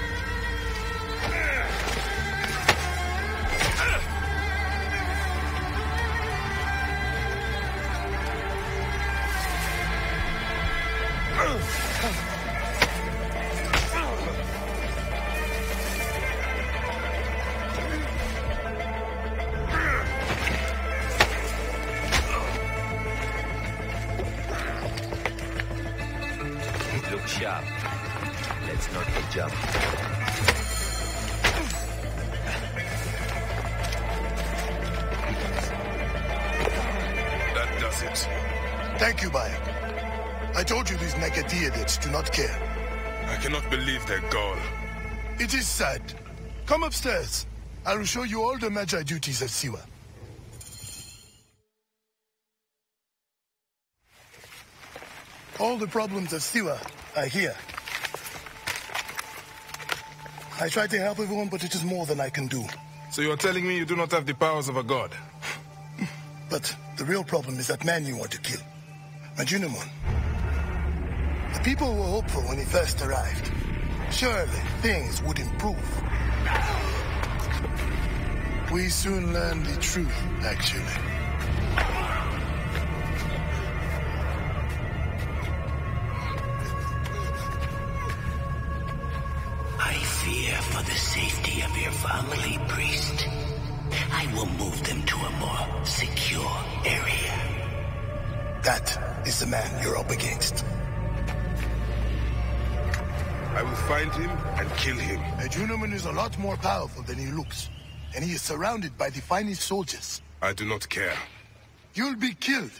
Their gall. It is sad. Come upstairs. I will show you all the Magi duties of Siwa. All the problems of Siwa are here. I try to help everyone, but it is more than I can do. So you are telling me you do not have the powers of a god? But the real problem is that man you want to kill. Medunamun. The people were hopeful when he first arrived. Surely things would improve. We soon learned the truth, actually. I fear for the safety of your family, priest. I will move them to a more secure area. That is the man you're up against. I will find him and kill him. Medunamun is a lot more powerful than he looks, and he is surrounded by the finest soldiers. I do not care. You'll be killed.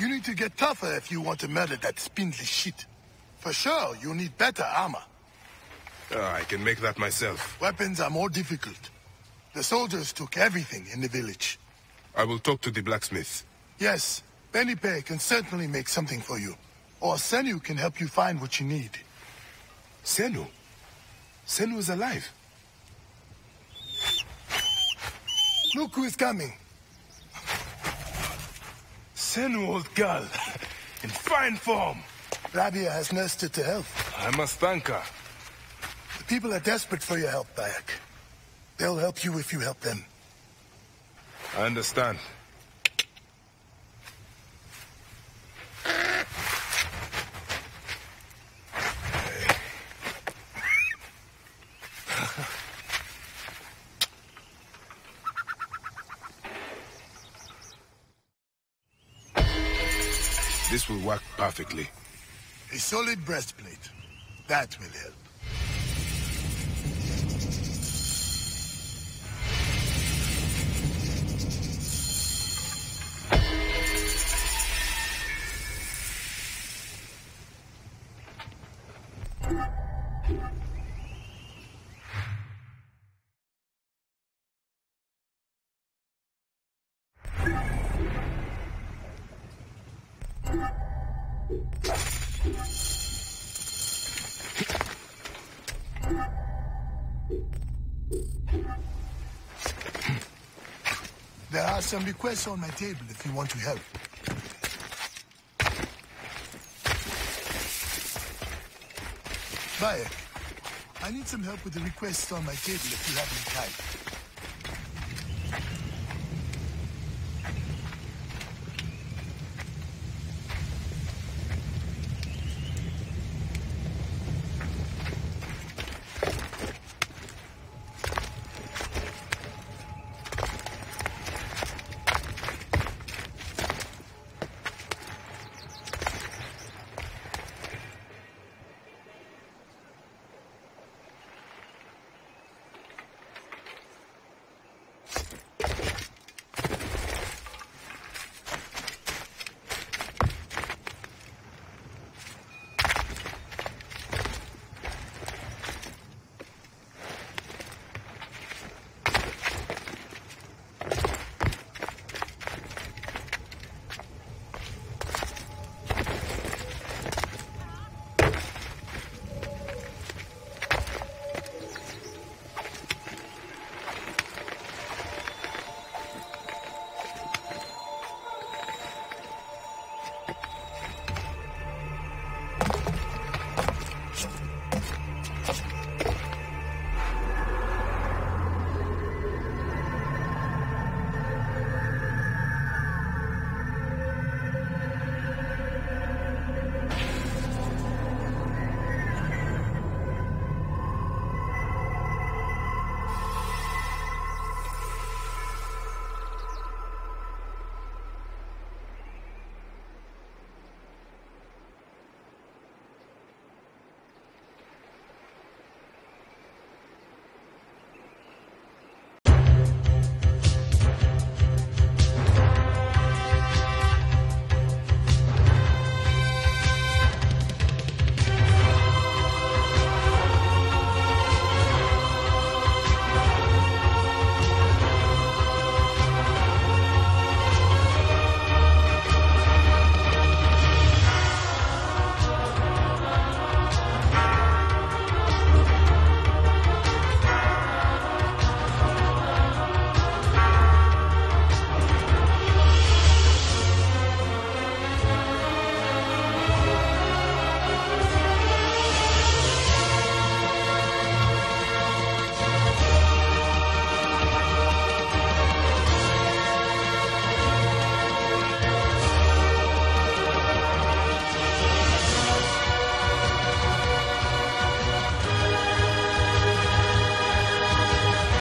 You need to get tougher if you want to murder that spindly shit. For sure, you need better armor. Ah, I can make that myself. Weapons are more difficult. The soldiers took everything in the village. I will talk to the blacksmith. Yes, Benipe can certainly make something for you. Or Senu can help you find what you need. Senu? Senu is alive. Look who is coming. Senu, old girl. In fine form. Rabia has nursed her to health. I must thank her. The people are desperate for your help, Bayek. They'll help you if you help them. I understand. Will work perfectly. A solid breastplate. That will help. Some requests on my table if you want to help. Bayek, I need some help with the requests on my table if you have any time.